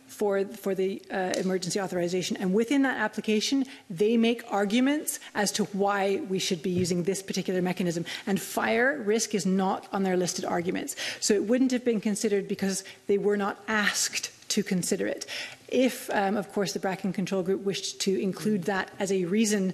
for, for the uh, emergency authorization. And within that application, they make arguments as to why we should be using this particular mechanism. And fire risk is not on their listed arguments. So it wouldn't have been considered because they were not asked to consider it. If, um, of course, the Bracken control group wished to include that as a reason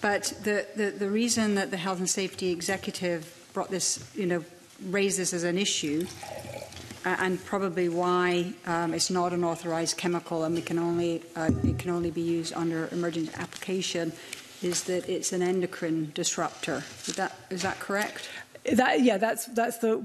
but the, the, the reason that the Health and Safety Executive brought this, you know, raised this as an issue and probably why um, it's not an authorized chemical and we can only uh, it can only be used under emergency application is that it's an endocrine disruptor. Is that is that correct? That yeah, that's that's the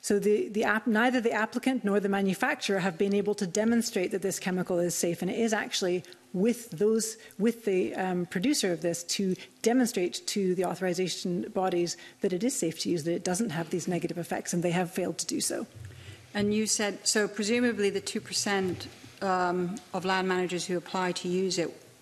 so the, the app, neither the applicant nor the manufacturer have been able to demonstrate that this chemical is safe, and it is actually with those with the um, producer of this to demonstrate to the authorization bodies that it is safe to use, that it doesn't have these negative effects, and they have failed to do so. And you said, so presumably the 2% um, of land managers who apply to use it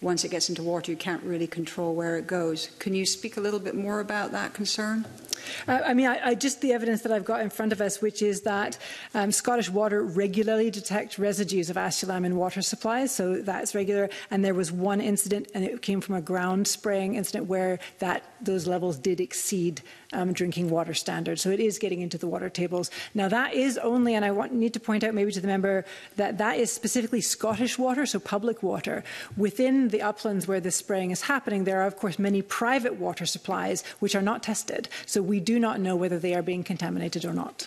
once it gets into water, you can't really control where it goes. Can you speak a little bit more about that concern? Uh, I mean, I, I, just the evidence that I've got in front of us, which is that um, Scottish Water regularly detect residues of Ashulame in water supplies, so that's regular. And there was one incident, and it came from a ground spraying incident where that those levels did exceed um, drinking water standards. So it is getting into the water tables. Now that is only, and I want, need to point out maybe to the member that that is specifically Scottish water, so public water. Within the uplands where the spraying is happening, there are of course many private water supplies which are not tested. So we do not know whether they are being contaminated or not.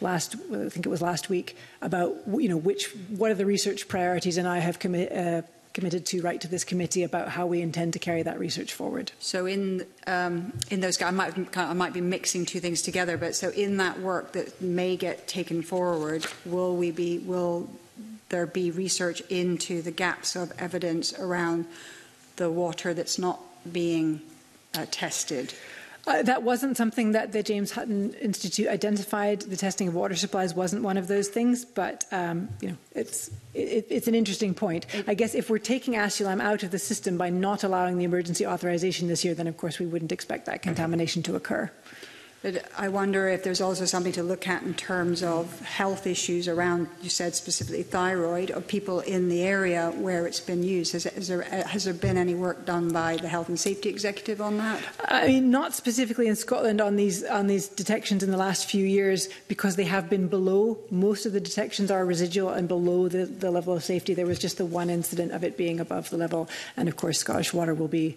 last, I think it was last week, about you know which what are the research priorities, and I have committed. Uh, committed to write to this committee about how we intend to carry that research forward. So in um, in those, I might I might be mixing two things together, but so in that work that may get taken forward, will we be will there be research into the gaps of evidence around the water that's not being uh, tested? Uh, that wasn't something that the James Hutton Institute identified. The testing of water supplies wasn't one of those things, but um, you know, it's it, it's an interesting point. I guess if we're taking Asulame out of the system by not allowing the emergency authorization this year, then of course we wouldn't expect that contamination to occur. But I wonder if there's also something to look at in terms of health issues around, you said specifically thyroid, or people in the area where it's been used. Has, has, there, uh, has there, been any work done by the Health and Safety Executive on that? I mean, not specifically in Scotland on these, on these detections in the last few years because they have been below. Most of the detections are residual and below the, the level of safety. There was just the one incident of it being above the level. And of course, Scottish Water will, be,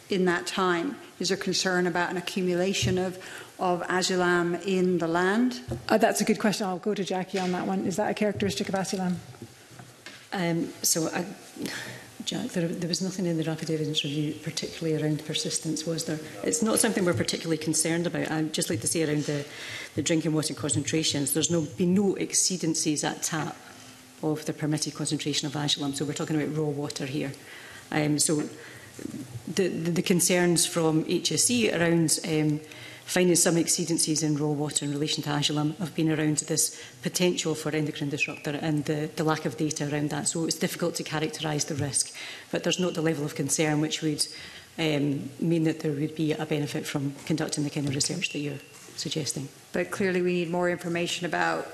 in that time? Is there concern about an accumulation of, of azulam in the land? Uh, that's a good question. I'll go to Jackie on that one. Is that a characteristic of azulam? Um, so I, Jack, there, there was nothing in the rapid evidence review particularly around persistence, was there? It's not something we're particularly concerned about. I'd just like to say around the, the drinking water concentrations, there's no, been no exceedances at tap of the permitted concentration of agilum. So we're talking about raw water here. Um, so the, the, the concerns from HSE around um, finding some exceedances in raw water in relation to Agilum have been around this potential for endocrine disruptor and the, the lack of data around that. So it's difficult to characterise the risk, but there's not the level of concern which would um, mean that there would be a benefit from conducting the kind of research that you're suggesting. But clearly we need more information about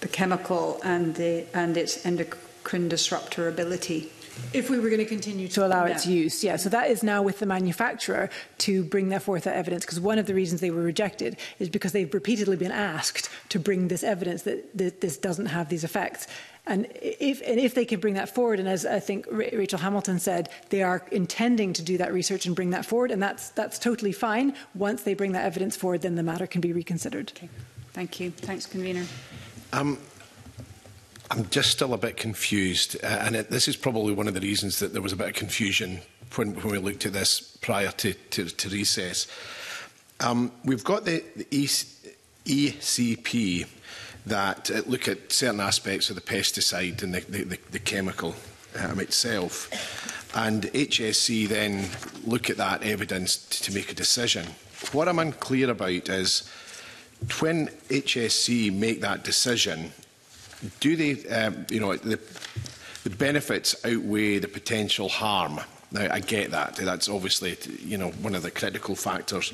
the chemical and, the, and its endocrine disruptor ability. If we were going to continue to, to allow its use, yeah. So that is now with the manufacturer to bring their forth that evidence because one of the reasons they were rejected is because they've repeatedly been asked to bring this evidence that, that this doesn't have these effects. And if, and if they can bring that forward, and as I think Rachel Hamilton said, they are intending to do that research and bring that forward, and that's, that's totally fine. Once they bring that evidence forward, then the matter can be reconsidered. Okay. Thank you. Thanks, convener. Um, I'm just still a bit confused, uh, and it, this is probably one of the reasons that there was a bit of confusion when, when we looked at this prior to, to, to recess. Um, we've got the, the ECP e that uh, look at certain aspects of the pesticide and the, the, the chemical um, itself, and HSC then look at that evidence to make a decision. What I'm unclear about is when HSC make that decision, do they, um, you know, the, the benefits outweigh the potential harm? Now, I get that. That's obviously, you know, one of the critical factors.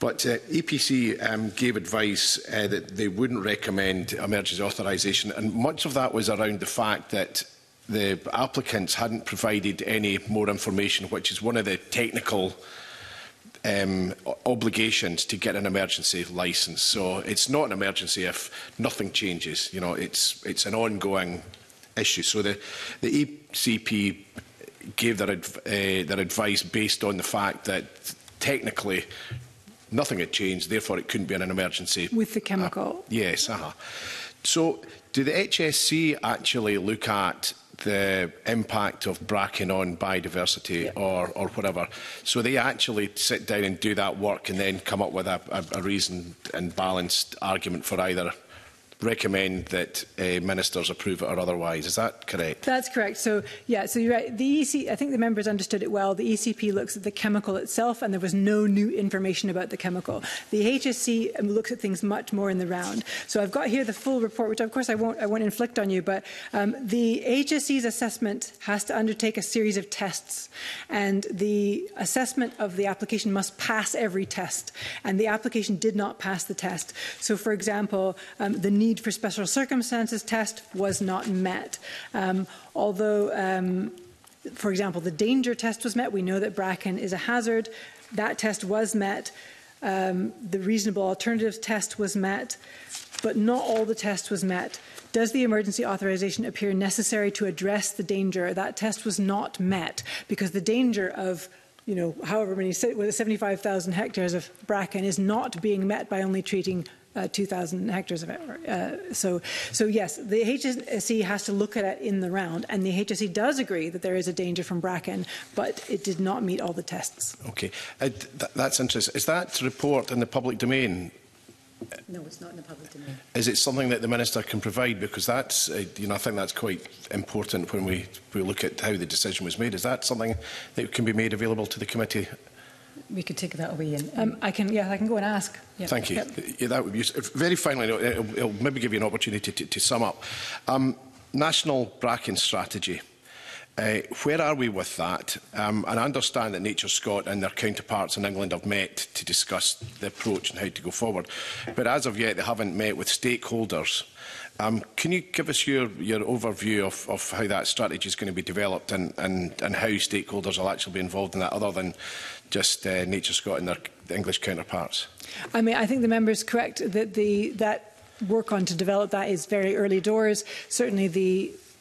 But uh, EPC um, gave advice uh, that they wouldn't recommend emergency authorisation, and much of that was around the fact that the applicants hadn't provided any more information, which is one of the technical um, obligations to get an emergency license. So it's not an emergency if nothing changes. You know, it's it's an ongoing issue. So the the ECP gave their adv uh, their advice based on the fact that technically nothing had changed, therefore it couldn't be an emergency. With the chemical. Uh, yes, uh -huh. So do the HSC actually look at the impact of bracken on biodiversity yeah. or, or whatever. So they actually sit down and do that work and then come up with a, a, a reasoned and balanced argument for either recommend that uh, ministers approve it or otherwise. Is that correct? That's correct. So, yeah, so you're right. The EC, I think the members understood it well. The ECP looks at the chemical itself, and there was no new information about the chemical. The HSC um, looks at things much more in the round. So I've got here the full report, which of course I won't, I won't inflict on you, but um, the HSC's assessment has to undertake a series of tests, and the assessment of the application must pass every test, and the application did not pass the test. So, for example, um, the need need for special circumstances test was not met. Um, although, um, for example, the danger test was met, we know that bracken is a hazard. That test was met. Um, the reasonable alternatives test was met, but not all the test was met. Does the emergency authorization appear necessary to address the danger? That test was not met because the danger of you know, however many, 75,000 hectares of bracken is not being met by only treating uh, 2,000 hectares of it. Uh, so, so yes, the HSC e has to look at it in the round, and the HSC e does agree that there is a danger from bracken, but it did not meet all the tests. Okay, uh, th that's interesting. Is that report in the public domain? No, it's not in the public domain. Is it something that the minister can provide? Because that's, uh, you know, I think that's quite important when we, we look at how the decision was made. Is that something that can be made available to the committee we could take that away. And um, I can, yeah, I can go and ask. Yep. Thank you. Yep. Yeah, that would be useful. Very finally, it'll, it'll, maybe give you an opportunity to, to sum up. Um, national bracken strategy. Uh, where are we with that? Um, and I understand that Nature Scott and their counterparts in England have met to discuss the approach and how to go forward. But as of yet, they haven't met with stakeholders. Um, can you give us your, your overview of, of how that strategy is going to be developed and, and, and how stakeholders will actually be involved in that, other than just uh, Nature Scott and their the English counterparts. I mean, I think the member is correct that the that work on to develop that is very early doors. Certainly the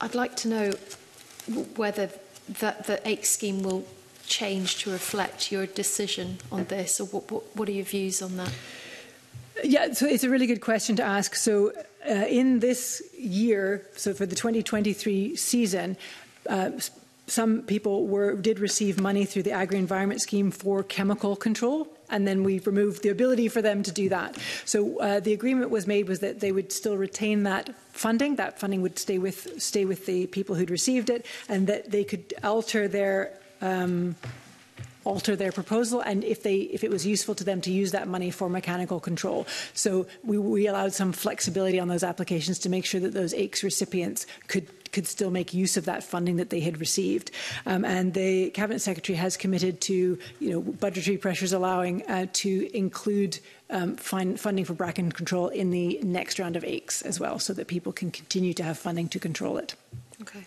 I'd like to know whether that the AIC scheme will change to reflect your decision on this, or what, what, what are your views on that? Yeah, so it's a really good question to ask. So uh, in this year, so for the 2023 season, uh, some people were did receive money through the agri environment scheme for chemical control and then we removed the ability for them to do that so uh, the agreement was made was that they would still retain that funding that funding would stay with stay with the people who'd received it and that they could alter their um, alter their proposal and if they if it was useful to them to use that money for mechanical control. So we, we allowed some flexibility on those applications to make sure that those AICS recipients could could still make use of that funding that they had received. Um, and the cabinet secretary has committed to, you know, budgetary pressures allowing uh, to include um, funding for bracken control in the next round of AICS as well, so that people can continue to have funding to control it. Okay.